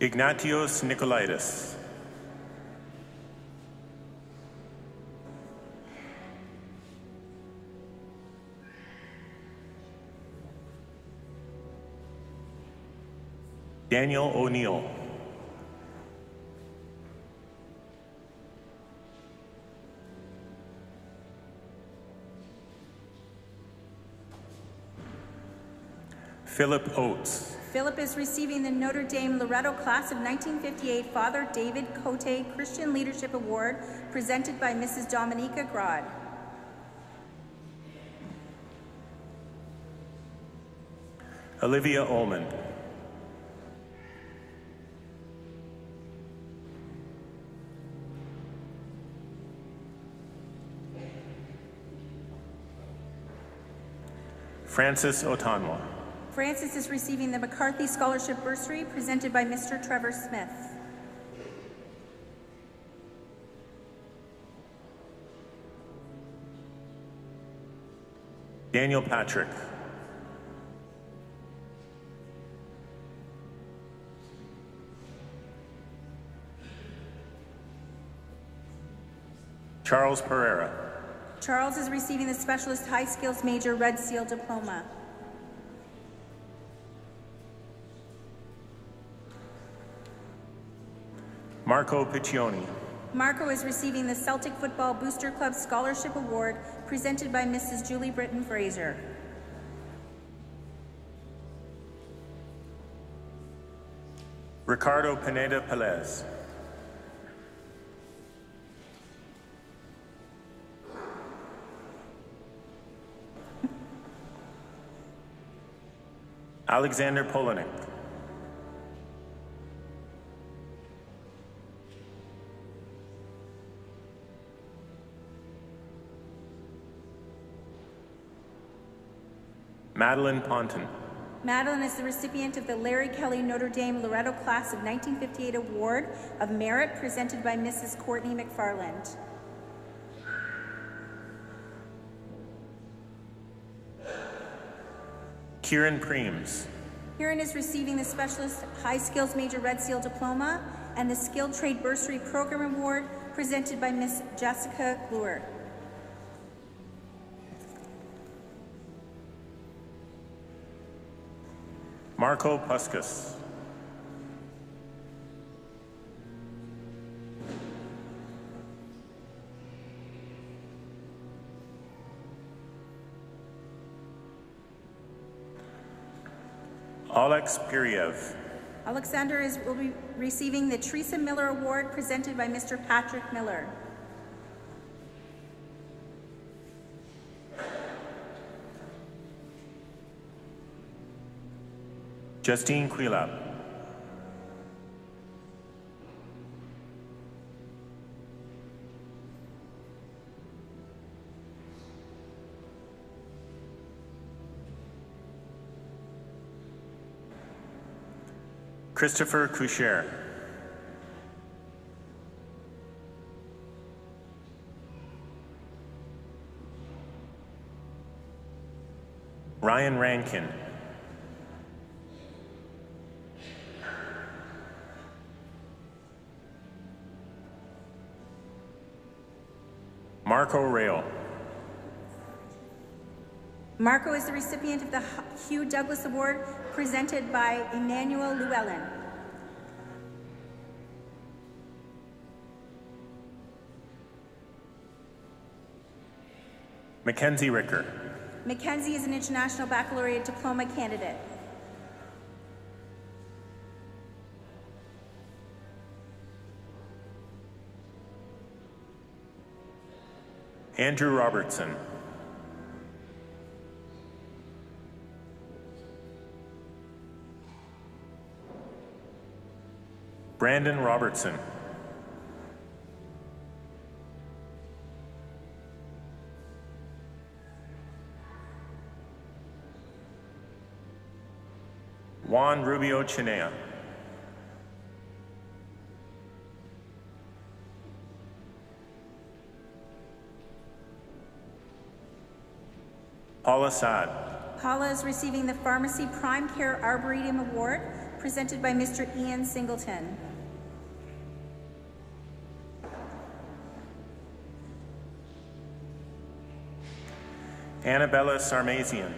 Ignatios Nicolaitis. Daniel O'Neill. Philip Oates. Philip is receiving the Notre Dame Loretto Class of 1958 Father David Cote Christian Leadership Award presented by Mrs. Dominica Grod. Olivia Ullman. Francis Otanwa. Francis is receiving the McCarthy Scholarship Bursary presented by Mr. Trevor Smith. Daniel Patrick. Charles Pereira. Charles is receiving the Specialist High Skills Major Red Seal Diploma. Marco Piccioni. Marco is receiving the Celtic Football Booster Club Scholarship Award presented by Mrs. Julie Britton Fraser. Ricardo Pineda Pelez. <laughs> Alexander Polanik. Madeline Ponton. Madeline is the recipient of the Larry Kelly Notre Dame Loretto Class of 1958 Award of Merit presented by Mrs. Courtney McFarland. Kieran Preems. Kieran is receiving the Specialist High Skills Major Red Seal Diploma and the Skilled Trade Bursary Program Award presented by Miss Jessica Gluer. Marco Puskas. Alex Piriev. Alexander is, will be receiving the Teresa Miller Award presented by Mr. Patrick Miller. Justine Quilap. Christopher Coucher. Ryan Rankin. Marco Rail. Marco is the recipient of the Hugh Douglas Award presented by Emmanuel Llewellyn. Mackenzie Ricker. Mackenzie is an International Baccalaureate Diploma candidate. Andrew Robertson. Brandon Robertson. Juan Rubio Chinea. Paula Saad. Paula is receiving the Pharmacy Prime Care Arboretum Award presented by Mr. Ian Singleton. Annabella Sarmazian.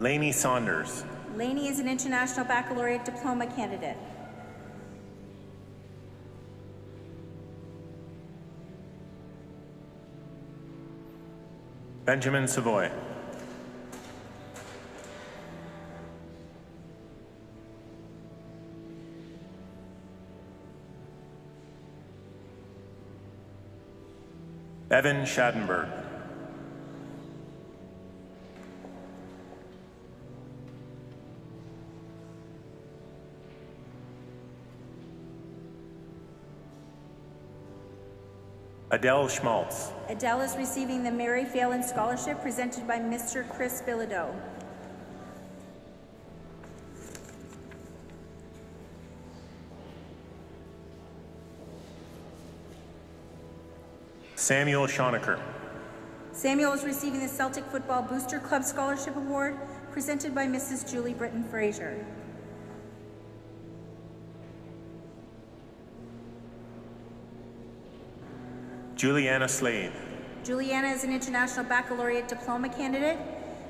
Lainey Saunders. Lainey is an International Baccalaureate Diploma candidate. Benjamin Savoy. Evan Schadenberg. Adele Schmaltz. Adele is receiving the Mary Phelan Scholarship presented by Mr. Chris Bilodeau. Samuel Schonecker. Samuel is receiving the Celtic Football Booster Club Scholarship Award presented by Mrs. Julie Britton Fraser. Juliana Slade. Juliana is an International Baccalaureate Diploma candidate.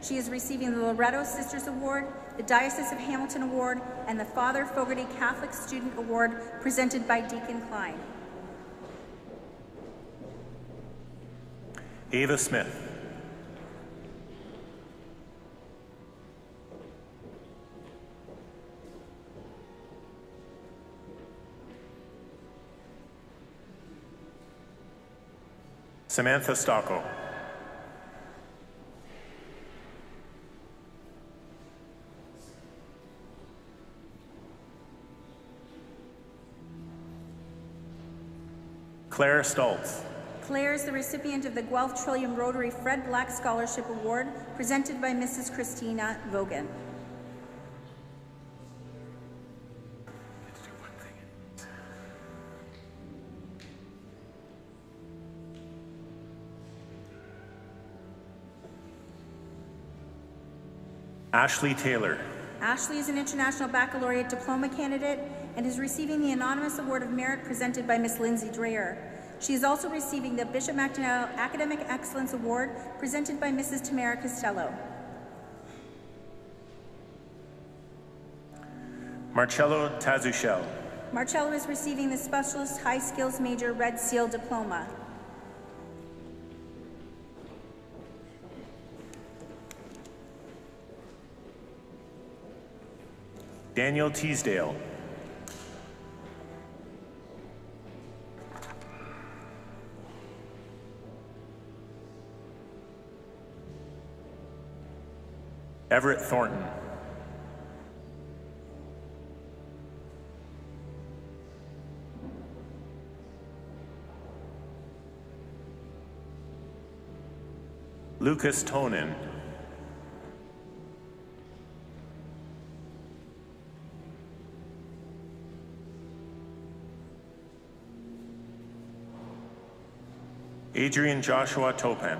She is receiving the Loretto Sisters Award, the Diocese of Hamilton Award, and the Father Fogarty Catholic Student Award presented by Deacon Klein. Ava Smith. Samantha Stocco. Claire Stultz. Claire is the recipient of the Guelph Trillium Rotary Fred Black Scholarship Award presented by Mrs. Christina Vogan. Ashley Taylor. Ashley is an International Baccalaureate Diploma candidate and is receiving the Anonymous Award of Merit presented by Miss Lindsay Dreyer. She is also receiving the Bishop MacDonell Academic Excellence Award presented by Mrs. Tamara Costello. Marcello Tazuchel. Marcello is receiving the Specialist High Skills Major Red Seal Diploma. Daniel Teasdale. Everett Thornton. Lucas Tonin. Adrian Joshua Topan.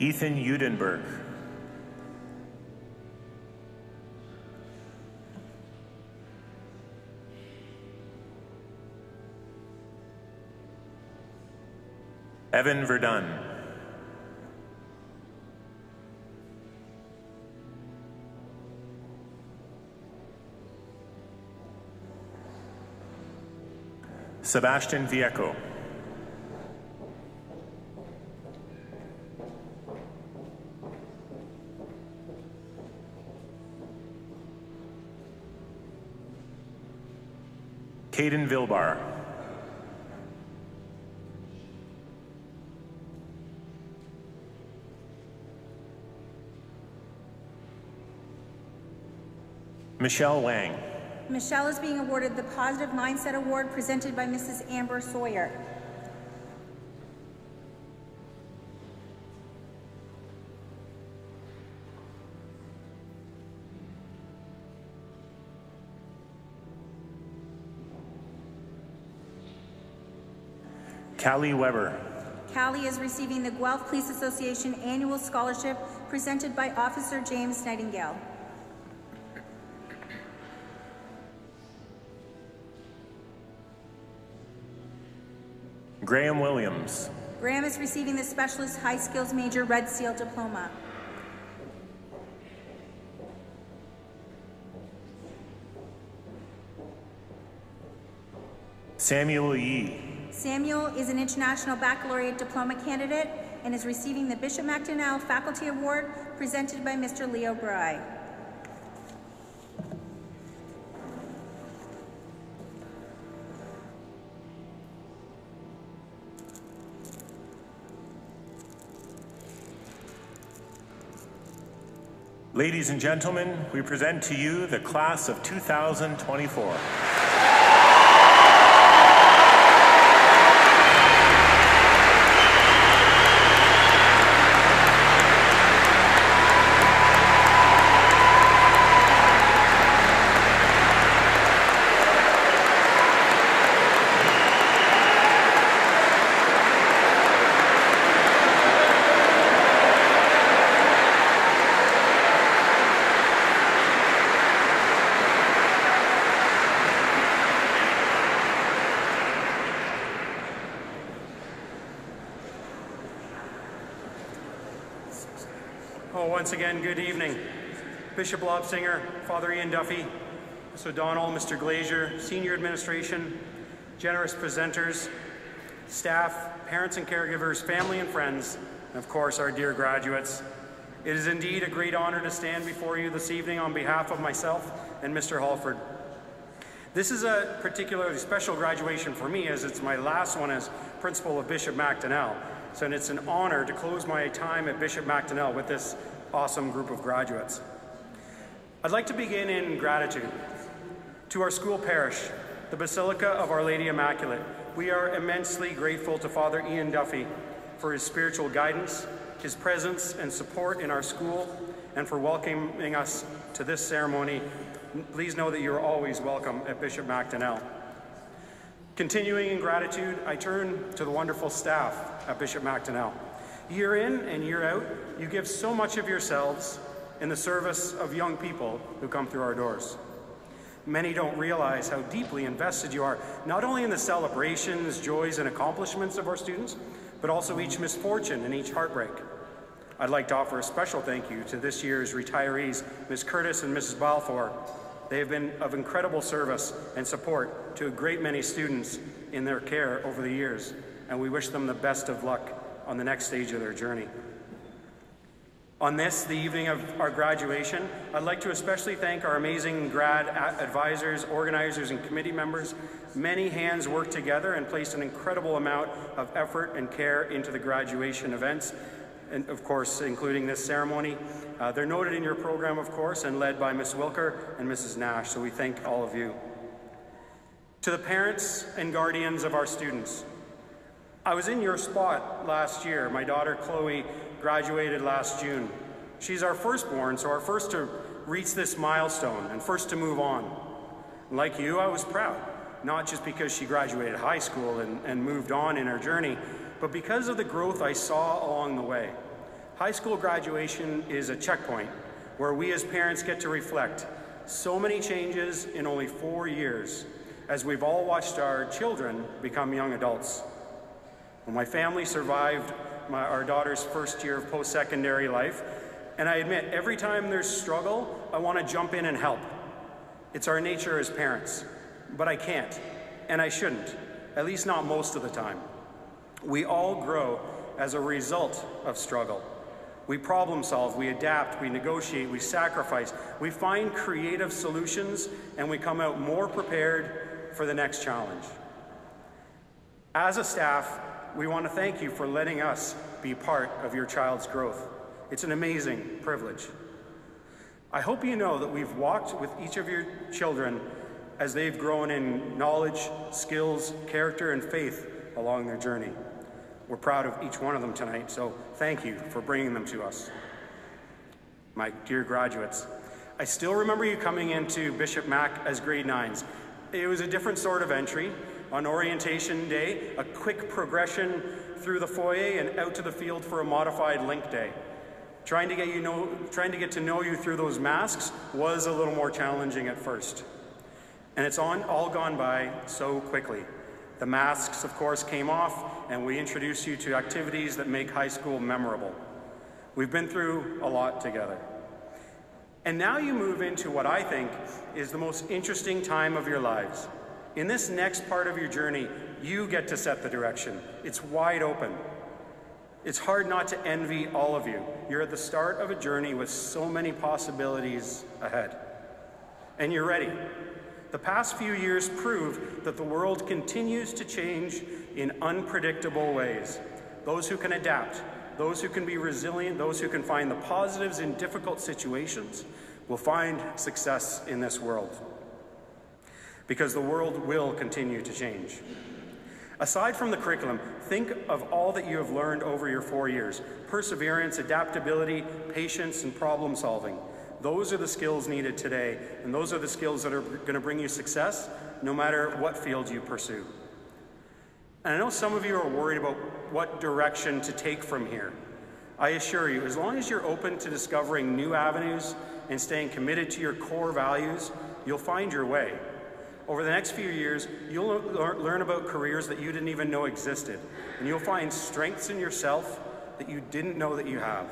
Ethan Udenberg. Evan Verdun. Sebastian Vieco. Caden Vilbar. Michelle Wang. Michelle is being awarded the Positive Mindset Award presented by Mrs. Amber Sawyer. Callie Weber. Callie is receiving the Guelph Police Association Annual Scholarship presented by Officer James Nightingale. Graham Williams. Graham is receiving the Specialist High Skills Major Red Seal Diploma. Samuel Yee. Samuel is an International Baccalaureate Diploma candidate and is receiving the Bishop MacDonell Faculty Award presented by Mr. Leo Bry. Ladies and gentlemen, we present to you the class of 2024. Once again, good evening. Bishop Lobsinger, Father Ian Duffy, Mr. O'Donnell, Mr. Glazier, senior administration, generous presenters, staff, parents and caregivers, family and friends, and of course our dear graduates. It is indeed a great honor to stand before you this evening on behalf of myself and Mr. Halford. This is a particularly special graduation for me as it's my last one as principal of Bishop Macdonell. So and it's an honor to close my time at Bishop Macdonell with this awesome group of graduates. I'd like to begin in gratitude. To our school parish, the Basilica of Our Lady Immaculate, we are immensely grateful to Father Ian Duffy for his spiritual guidance, his presence and support in our school, and for welcoming us to this ceremony. Please know that you are always welcome at Bishop Macdonell. Continuing in gratitude, I turn to the wonderful staff at Bishop Macdonell. Year in and year out, you give so much of yourselves in the service of young people who come through our doors. Many don't realize how deeply invested you are, not only in the celebrations, joys, and accomplishments of our students, but also each misfortune and each heartbreak. I'd like to offer a special thank you to this year's retirees, Ms. Curtis and Mrs. Balfour. They have been of incredible service and support to a great many students in their care over the years, and we wish them the best of luck on the next stage of their journey. On this, the evening of our graduation, I'd like to especially thank our amazing grad advisors, organizers, and committee members. Many hands worked together and placed an incredible amount of effort and care into the graduation events, and of course, including this ceremony. Uh, they're noted in your program, of course, and led by Ms. Wilker and Mrs. Nash, so we thank all of you. To the parents and guardians of our students, I was in your spot last year. My daughter Chloe graduated last June. She's our firstborn, so our first to reach this milestone and first to move on. like you, I was proud, not just because she graduated high school and, and moved on in her journey, but because of the growth I saw along the way. High school graduation is a checkpoint where we as parents get to reflect. So many changes in only four years as we've all watched our children become young adults. When my family survived my, our daughter's first year of post-secondary life. And I admit, every time there's struggle, I want to jump in and help. It's our nature as parents. But I can't, and I shouldn't, at least not most of the time. We all grow as a result of struggle. We problem solve, we adapt, we negotiate, we sacrifice, we find creative solutions, and we come out more prepared for the next challenge. As a staff, we want to thank you for letting us be part of your child's growth. It's an amazing privilege. I hope you know that we've walked with each of your children as they've grown in knowledge, skills, character, and faith along their journey. We're proud of each one of them tonight, so thank you for bringing them to us. My dear graduates, I still remember you coming into Bishop Mac as grade nines. It was a different sort of entry, on orientation day, a quick progression through the foyer and out to the field for a modified link day. Trying to get you know, trying to get to know you through those masks was a little more challenging at first. And it's on, all gone by so quickly. The masks, of course, came off, and we introduced you to activities that make high school memorable. We've been through a lot together. And now you move into what I think is the most interesting time of your lives. In this next part of your journey, you get to set the direction. It's wide open. It's hard not to envy all of you. You're at the start of a journey with so many possibilities ahead. And you're ready. The past few years prove that the world continues to change in unpredictable ways. Those who can adapt, those who can be resilient, those who can find the positives in difficult situations will find success in this world because the world will continue to change. Aside from the curriculum, think of all that you have learned over your four years perseverance, adaptability, patience, and problem solving. Those are the skills needed today, and those are the skills that are going to bring you success no matter what field you pursue. And I know some of you are worried about what direction to take from here. I assure you, as long as you're open to discovering new avenues and staying committed to your core values, you'll find your way. Over the next few years, you'll learn about careers that you didn't even know existed, and you'll find strengths in yourself that you didn't know that you have.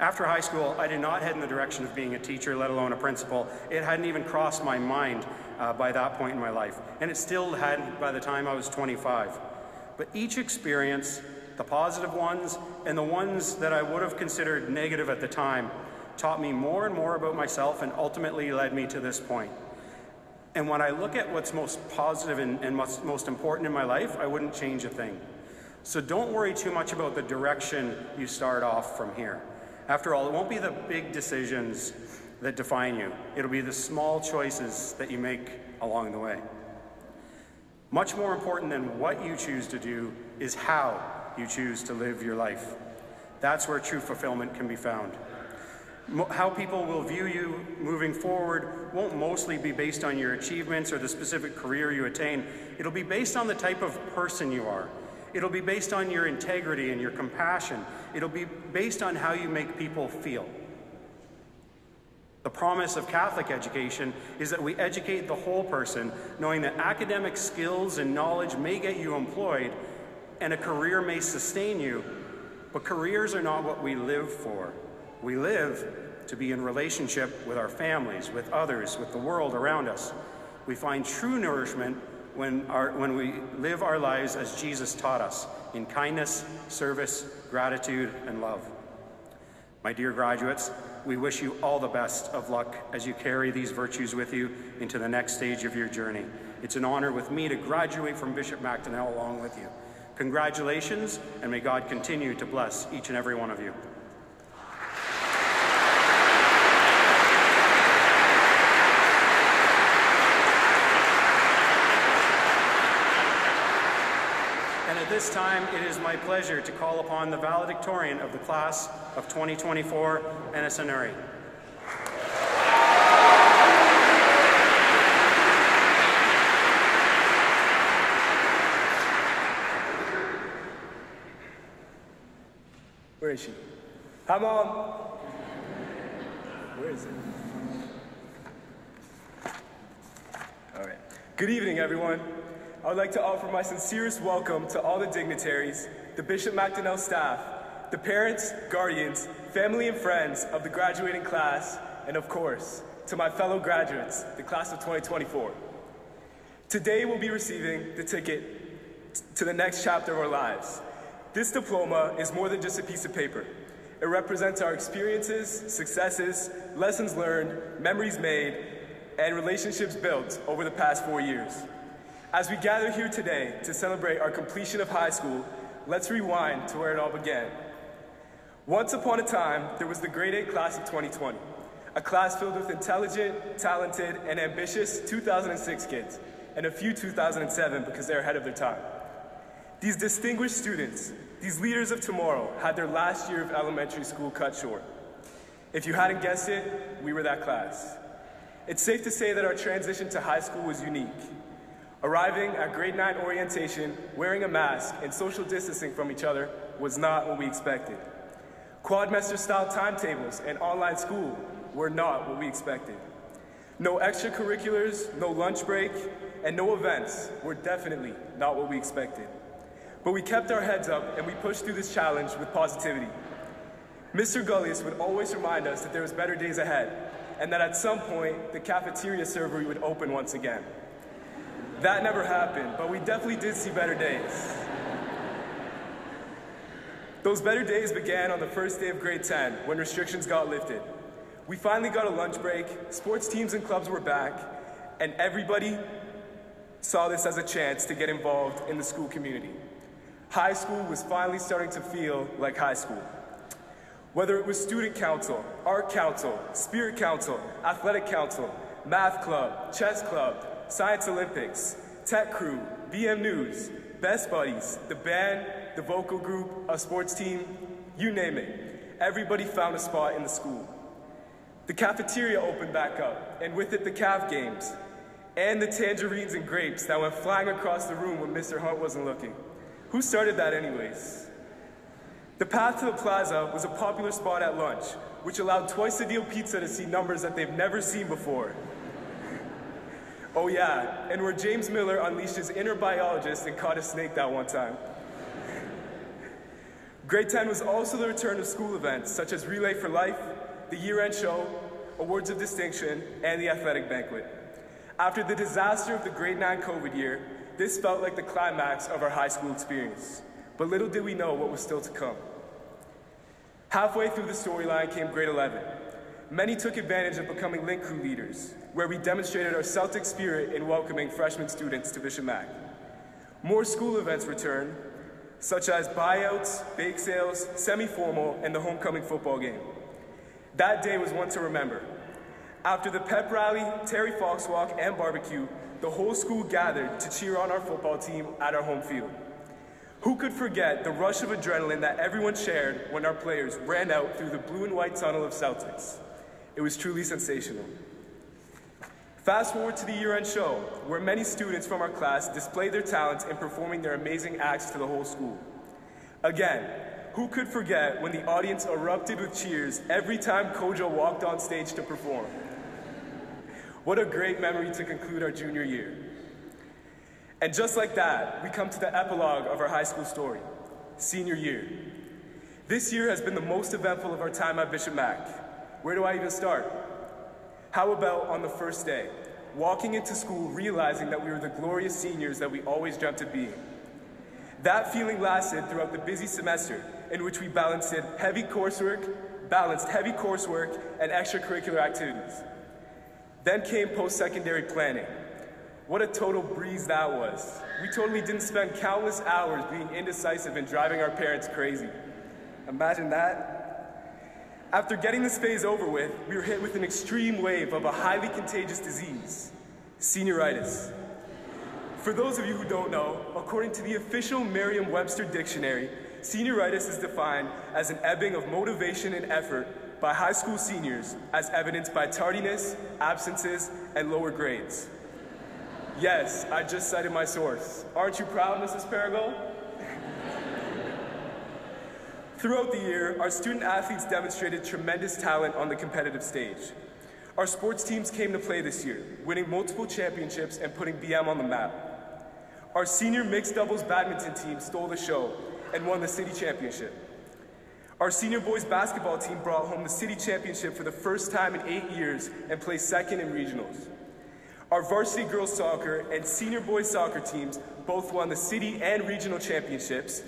After high school, I did not head in the direction of being a teacher, let alone a principal. It hadn't even crossed my mind uh, by that point in my life, and it still hadn't by the time I was 25. But each experience, the positive ones and the ones that I would have considered negative at the time, taught me more and more about myself and ultimately led me to this point. And when I look at what's most positive and, and most, most important in my life, I wouldn't change a thing. So don't worry too much about the direction you start off from here. After all, it won't be the big decisions that define you. It'll be the small choices that you make along the way. Much more important than what you choose to do is how you choose to live your life. That's where true fulfillment can be found. How people will view you moving forward won't mostly be based on your achievements or the specific career you attain. It'll be based on the type of person you are It'll be based on your integrity and your compassion. It'll be based on how you make people feel. The promise of Catholic education is that we educate the whole person, knowing that academic skills and knowledge may get you employed and a career may sustain you, but careers are not what we live for. We live to be in relationship with our families, with others, with the world around us. We find true nourishment when, our, when we live our lives as Jesus taught us in kindness, service, gratitude, and love. My dear graduates, we wish you all the best of luck as you carry these virtues with you into the next stage of your journey. It's an honor with me to graduate from Bishop Macdonell along with you. Congratulations, and may God continue to bless each and every one of you. This time, it is my pleasure to call upon the valedictorian of the class of 2024, Anas Enouri. Where is she? Hi, Mom. Where is it? All right. Good evening, everyone. I would like to offer my sincerest welcome to all the dignitaries, the Bishop Macdonell staff, the parents, guardians, family, and friends of the graduating class, and of course, to my fellow graduates, the class of 2024. Today we'll be receiving the ticket to the next chapter of our lives. This diploma is more than just a piece of paper. It represents our experiences, successes, lessons learned, memories made, and relationships built over the past four years. As we gather here today to celebrate our completion of high school, let's rewind to where it all began. Once upon a time, there was the grade 8 class of 2020, a class filled with intelligent, talented, and ambitious 2006 kids, and a few 2007 because they're ahead of their time. These distinguished students, these leaders of tomorrow, had their last year of elementary school cut short. If you hadn't guessed it, we were that class. It's safe to say that our transition to high school was unique. Arriving at grade 9 orientation, wearing a mask, and social distancing from each other was not what we expected. Quadmester style timetables and online school were not what we expected. No extracurriculars, no lunch break, and no events were definitely not what we expected. But we kept our heads up and we pushed through this challenge with positivity. Mr. Gulyas would always remind us that there was better days ahead, and that at some point, the cafeteria server would open once again. That never happened, but we definitely did see better days. Those better days began on the first day of grade 10 when restrictions got lifted. We finally got a lunch break, sports teams and clubs were back, and everybody saw this as a chance to get involved in the school community. High school was finally starting to feel like high school. Whether it was student council, art council, spirit council, athletic council, math club, chess club, Science Olympics, Tech Crew, BM News, Best Buddies, the band, the vocal group, a sports team, you name it. Everybody found a spot in the school. The cafeteria opened back up, and with it the calf games, and the tangerines and grapes that went flying across the room when Mr. Hunt wasn't looking. Who started that anyways? The path to the plaza was a popular spot at lunch, which allowed Twice a Deal Pizza to see numbers that they've never seen before. Oh yeah, and where James Miller unleashed his inner biologist and caught a snake that one time. Grade 10 was also the return of school events such as Relay for Life, the year-end show, awards of distinction, and the athletic banquet. After the disaster of the grade 9 COVID year, this felt like the climax of our high school experience. But little did we know what was still to come. Halfway through the storyline came grade 11. Many took advantage of becoming link crew leaders, where we demonstrated our Celtic spirit in welcoming freshman students to Bishop Mac. More school events returned, such as buyouts, bake sales, semi-formal, and the homecoming football game. That day was one to remember. After the pep rally, Terry Fox walk, and barbecue, the whole school gathered to cheer on our football team at our home field. Who could forget the rush of adrenaline that everyone shared when our players ran out through the blue and white tunnel of Celtics? It was truly sensational. Fast forward to the year-end show, where many students from our class displayed their talents in performing their amazing acts to the whole school. Again, who could forget when the audience erupted with cheers every time Kojo walked on stage to perform? What a great memory to conclude our junior year. And just like that, we come to the epilogue of our high school story, senior year. This year has been the most eventful of our time at Bishop Mac. Where do I even start? How about on the first day, walking into school realizing that we were the glorious seniors that we always dreamt of being? That feeling lasted throughout the busy semester in which we balanced heavy coursework, balanced heavy coursework and extracurricular activities. Then came post-secondary planning. What a total breeze that was. We totally didn't spend countless hours being indecisive and driving our parents crazy. Imagine that. After getting this phase over with, we were hit with an extreme wave of a highly contagious disease, senioritis. For those of you who don't know, according to the official Merriam-Webster dictionary, senioritis is defined as an ebbing of motivation and effort by high school seniors as evidenced by tardiness, absences, and lower grades. Yes, I just cited my source. Aren't you proud, Mrs. Perigo? Throughout the year, our student athletes demonstrated tremendous talent on the competitive stage. Our sports teams came to play this year, winning multiple championships and putting BM on the map. Our senior mixed doubles badminton team stole the show and won the city championship. Our senior boys basketball team brought home the city championship for the first time in eight years and placed second in regionals. Our varsity girls soccer and senior boys soccer teams both won the city and regional championships,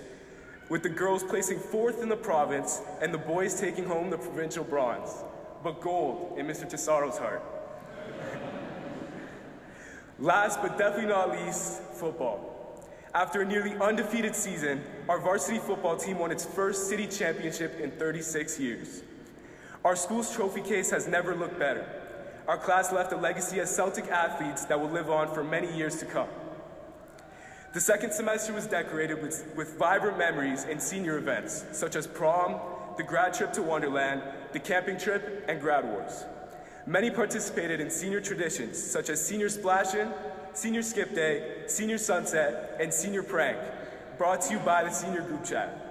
with the girls placing fourth in the province and the boys taking home the provincial bronze, but gold in Mr. Tesaro's heart. <laughs> Last but definitely not least, football. After a nearly undefeated season, our varsity football team won its first city championship in 36 years. Our school's trophy case has never looked better. Our class left a legacy as Celtic athletes that will live on for many years to come. The second semester was decorated with, with vibrant memories and senior events, such as prom, the grad trip to Wonderland, the camping trip, and grad wars. Many participated in senior traditions, such as senior splashing, senior skip day, senior sunset, and senior prank, brought to you by the senior group chat.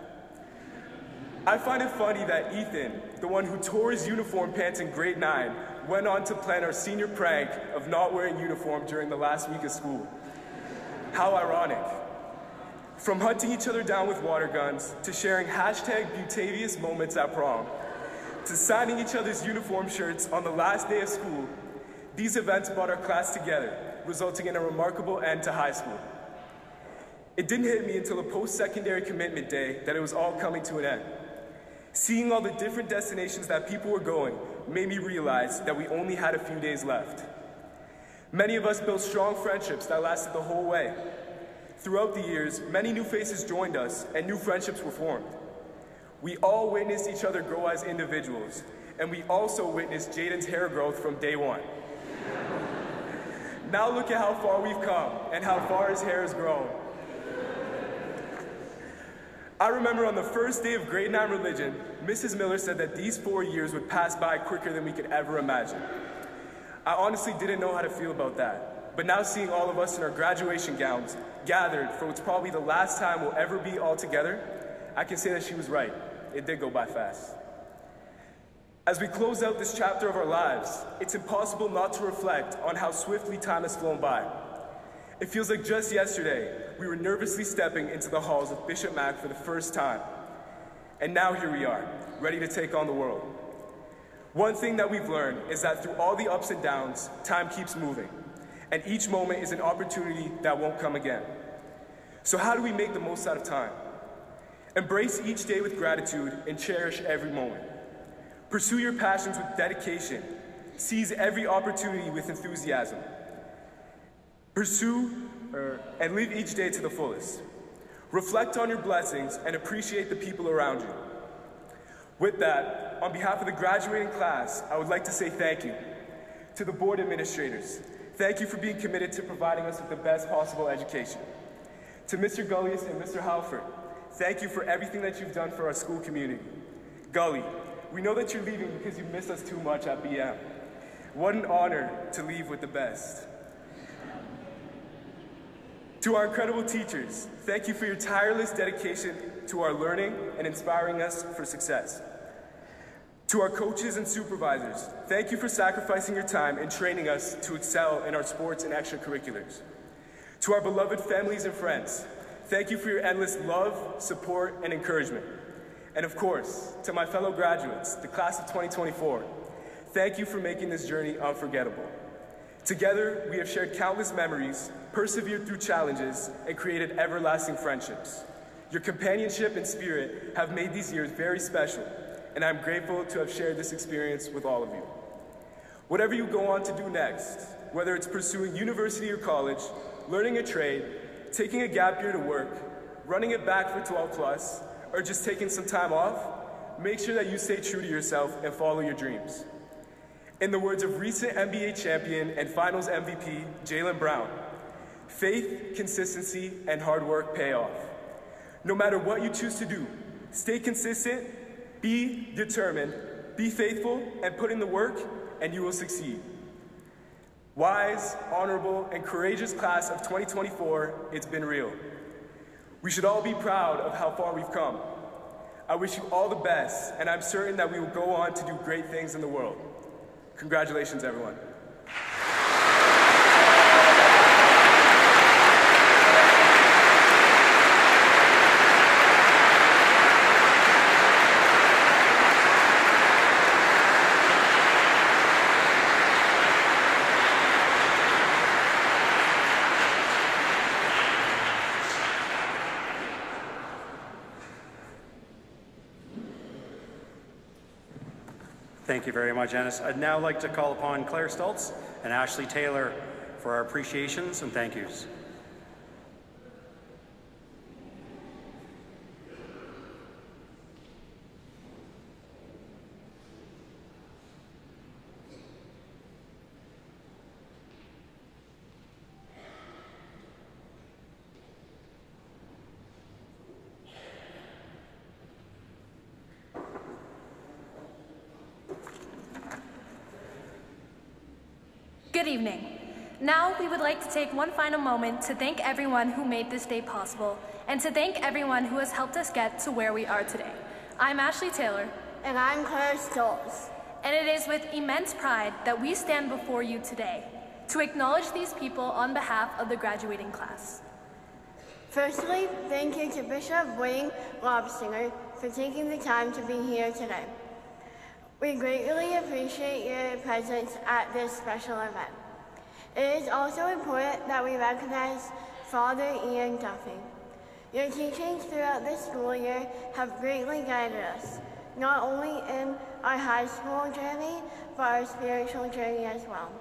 I find it funny that Ethan, the one who tore his uniform pants in grade 9, went on to plan our senior prank of not wearing uniform during the last week of school. How ironic. From hunting each other down with water guns, to sharing hashtag Butavius moments at prom, to signing each other's uniform shirts on the last day of school, these events brought our class together, resulting in a remarkable end to high school. It didn't hit me until a post-secondary commitment day that it was all coming to an end. Seeing all the different destinations that people were going made me realize that we only had a few days left. Many of us built strong friendships that lasted the whole way. Throughout the years, many new faces joined us and new friendships were formed. We all witnessed each other grow as individuals, and we also witnessed Jaden's hair growth from day one. now look at how far we've come and how far his hair has grown. I remember on the first day of grade 9 religion, Mrs. Miller said that these four years would pass by quicker than we could ever imagine. I honestly didn't know how to feel about that. But now seeing all of us in our graduation gowns gathered for what's probably the last time we'll ever be all together, I can say that she was right. It did go by fast. As we close out this chapter of our lives, it's impossible not to reflect on how swiftly time has flown by. It feels like just yesterday we were nervously stepping into the halls of Bishop Mac for the first time. And now here we are, ready to take on the world. One thing that we've learned is that through all the ups and downs, time keeps moving, and each moment is an opportunity that won't come again. So, how do we make the most out of time? Embrace each day with gratitude and cherish every moment. Pursue your passions with dedication. Seize every opportunity with enthusiasm. Pursue er, and live each day to the fullest. Reflect on your blessings and appreciate the people around you. With that, on behalf of the graduating class, I would like to say thank you to the board administrators. Thank you for being committed to providing us with the best possible education. To Mr. Gulyas and Mr. Halford, thank you for everything that you've done for our school community. Gully, we know that you're leaving because you miss us too much at BM. What an honor to leave with the best. To our incredible teachers, thank you for your tireless dedication to our learning and inspiring us for success. To our coaches and supervisors, thank you for sacrificing your time and training us to excel in our sports and extracurriculars. To our beloved families and friends, thank you for your endless love, support, and encouragement. And of course, to my fellow graduates, the class of 2024, thank you for making this journey unforgettable. Together, we have shared countless memories, persevered through challenges, and created everlasting friendships. Your companionship and spirit have made these years very special, and I'm grateful to have shared this experience with all of you. Whatever you go on to do next, whether it's pursuing university or college, learning a trade, taking a gap year to work, running it back for 12 plus, or just taking some time off, make sure that you stay true to yourself and follow your dreams. In the words of recent NBA champion and finals MVP Jaylen Brown, faith, consistency, and hard work pay off. No matter what you choose to do, stay consistent, be determined, be faithful, and put in the work, and you will succeed. Wise, honorable, and courageous class of 2024, it's been real. We should all be proud of how far we've come. I wish you all the best, and I'm certain that we will go on to do great things in the world. Congratulations, everyone. Thank you very much, Anas. I'd now like to call upon Claire Stultz and Ashley Taylor for our appreciations and thank yous. Good evening. Now we would like to take one final moment to thank everyone who made this day possible and to thank everyone who has helped us get to where we are today. I'm Ashley Taylor. And I'm Claire Stultz. And it is with immense pride that we stand before you today to acknowledge these people on behalf of the graduating class. Firstly, thank you to Bishop Wayne Lobsinger for taking the time to be here today. We greatly appreciate your presence at this special event. It is also important that we recognize Father Ian Duffy. Your teachings throughout this school year have greatly guided us, not only in our high school journey, but our spiritual journey as well.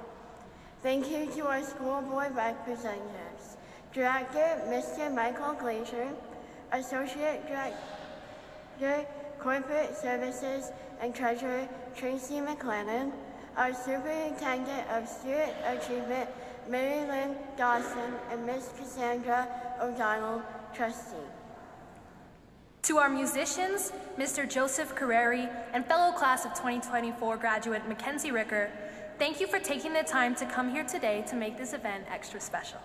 Thank you to our school board representatives, Director Mr. Michael Glazier, Associate Director Corporate Services and Treasurer Tracy McLennan, our Superintendent of Student Achievement, Mary Lynn Dawson, and Miss Cassandra O'Donnell, Trustee. To our musicians, Mr. Joseph Carere and fellow class of 2024 graduate Mackenzie Ricker, thank you for taking the time to come here today to make this event extra special.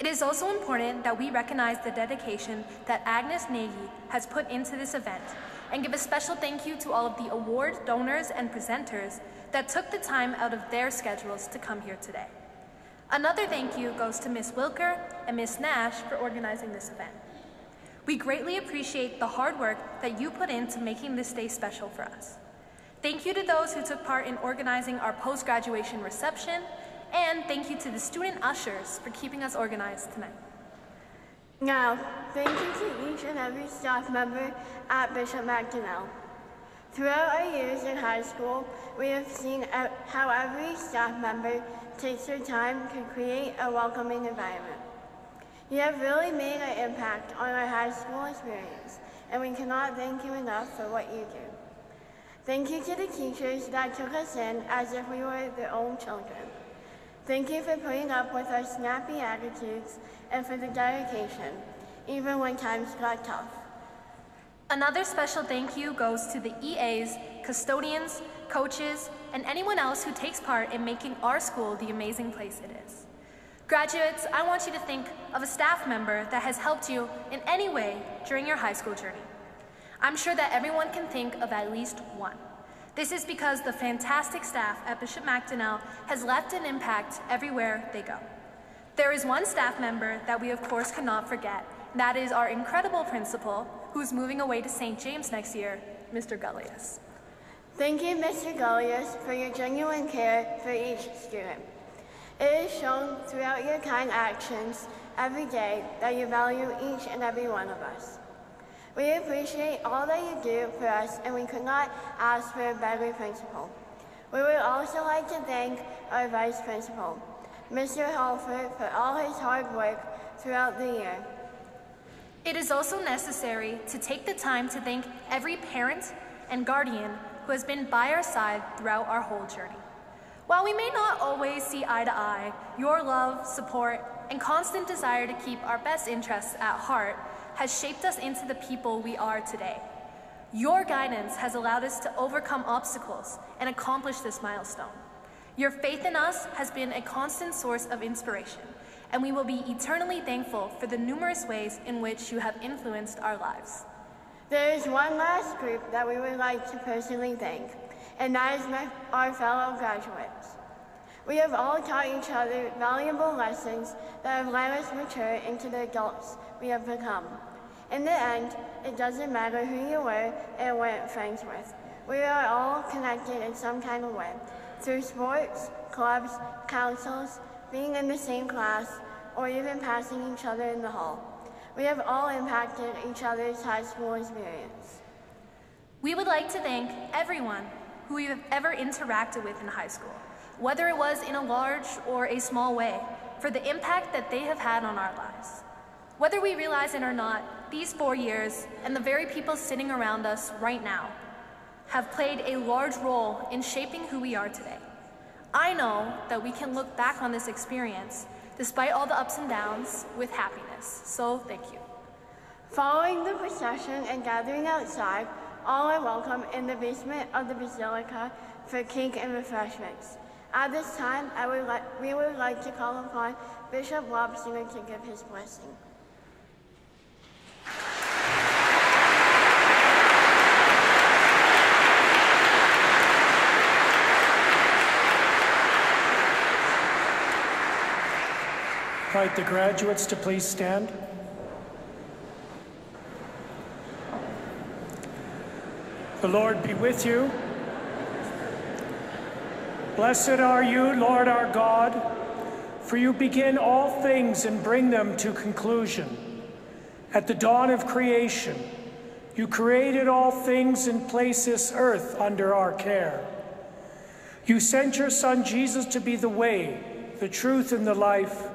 It is also important that we recognize the dedication that Agnes Nagy has put into this event and give a special thank you to all of the award donors and presenters that took the time out of their schedules to come here today. Another thank you goes to Miss Wilker and Miss Nash for organizing this event. We greatly appreciate the hard work that you put into making this day special for us. Thank you to those who took part in organizing our post graduation reception, and thank you to the student ushers for keeping us organized tonight. Now, thank you to each and every staff member at Bishop Macdonell. Throughout our years in high school, we have seen how every staff member takes their time to create a welcoming environment. You have really made an impact on our high school experience, and we cannot thank you enough for what you do. Thank you to the teachers that took us in as if we were their own children. Thank you for putting up with our snappy attitudes and for the dedication, even when times got tough. Another special thank you goes to the EAs, custodians, coaches, and anyone else who takes part in making our school the amazing place it is. Graduates, I want you to think of a staff member that has helped you in any way during your high school journey. I'm sure that everyone can think of at least one. This is because the fantastic staff at Bishop Macdonell has left an impact everywhere they go. There is one staff member that we of course cannot forget, that is our incredible principal, who's moving away to St. James next year, Mr. Gulyas. Thank you, Mr. Gulyas, for your genuine care for each student. It is shown throughout your kind actions every day that you value each and every one of us. We appreciate all that you do for us, and we could not ask for a better principal. We would also like to thank our vice principal, Mr. Halford, for all his hard work throughout the year. It is also necessary to take the time to thank every parent and guardian who has been by our side throughout our whole journey. While we may not always see eye to eye, your love, support, and constant desire to keep our best interests at heart has shaped us into the people we are today. Your guidance has allowed us to overcome obstacles and accomplish this milestone. Your faith in us has been a constant source of inspiration and we will be eternally thankful for the numerous ways in which you have influenced our lives. There is one last group that we would like to personally thank, and that is my, our fellow graduates. We have all taught each other valuable lessons that have led us mature into the adults we have become. In the end, it doesn't matter who you were and weren't friends with. We are all connected in some kind of way, through sports, clubs, councils, being in the same class, or even passing each other in the hall. We have all impacted each other's high school experience. We would like to thank everyone who you have ever interacted with in high school, whether it was in a large or a small way, for the impact that they have had on our lives. Whether we realize it or not, these four years and the very people sitting around us right now have played a large role in shaping who we are today. I know that we can look back on this experience despite all the ups and downs, with happiness. So thank you. Following the procession and gathering outside, all are welcome in the basement of the Basilica for cake and refreshments. At this time, I would we would like to call upon Bishop Lobsinger to give his blessing. Invite the graduates to please stand. The Lord be with you. Blessed are you, Lord our God, for you begin all things and bring them to conclusion. At the dawn of creation, you created all things and placed this earth under our care. You sent your Son Jesus to be the way, the truth, and the life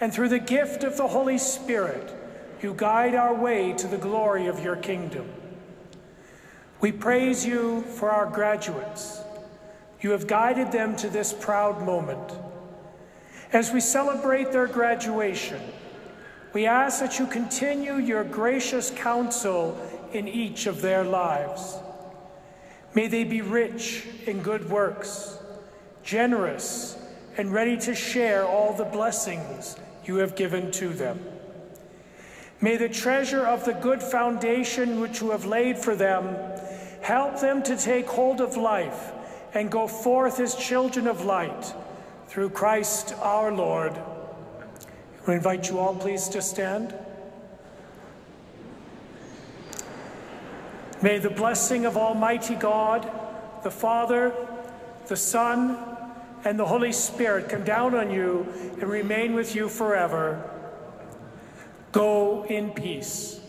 and through the gift of the Holy Spirit, you guide our way to the glory of your kingdom. We praise you for our graduates. You have guided them to this proud moment. As we celebrate their graduation, we ask that you continue your gracious counsel in each of their lives. May they be rich in good works, generous, and ready to share all the blessings you have given to them. May the treasure of the good foundation which you have laid for them help them to take hold of life and go forth as children of light through Christ our Lord. We invite you all, please, to stand. May the blessing of Almighty God, the Father, the Son, and the Holy Spirit come down on you and remain with you forever. Go in peace.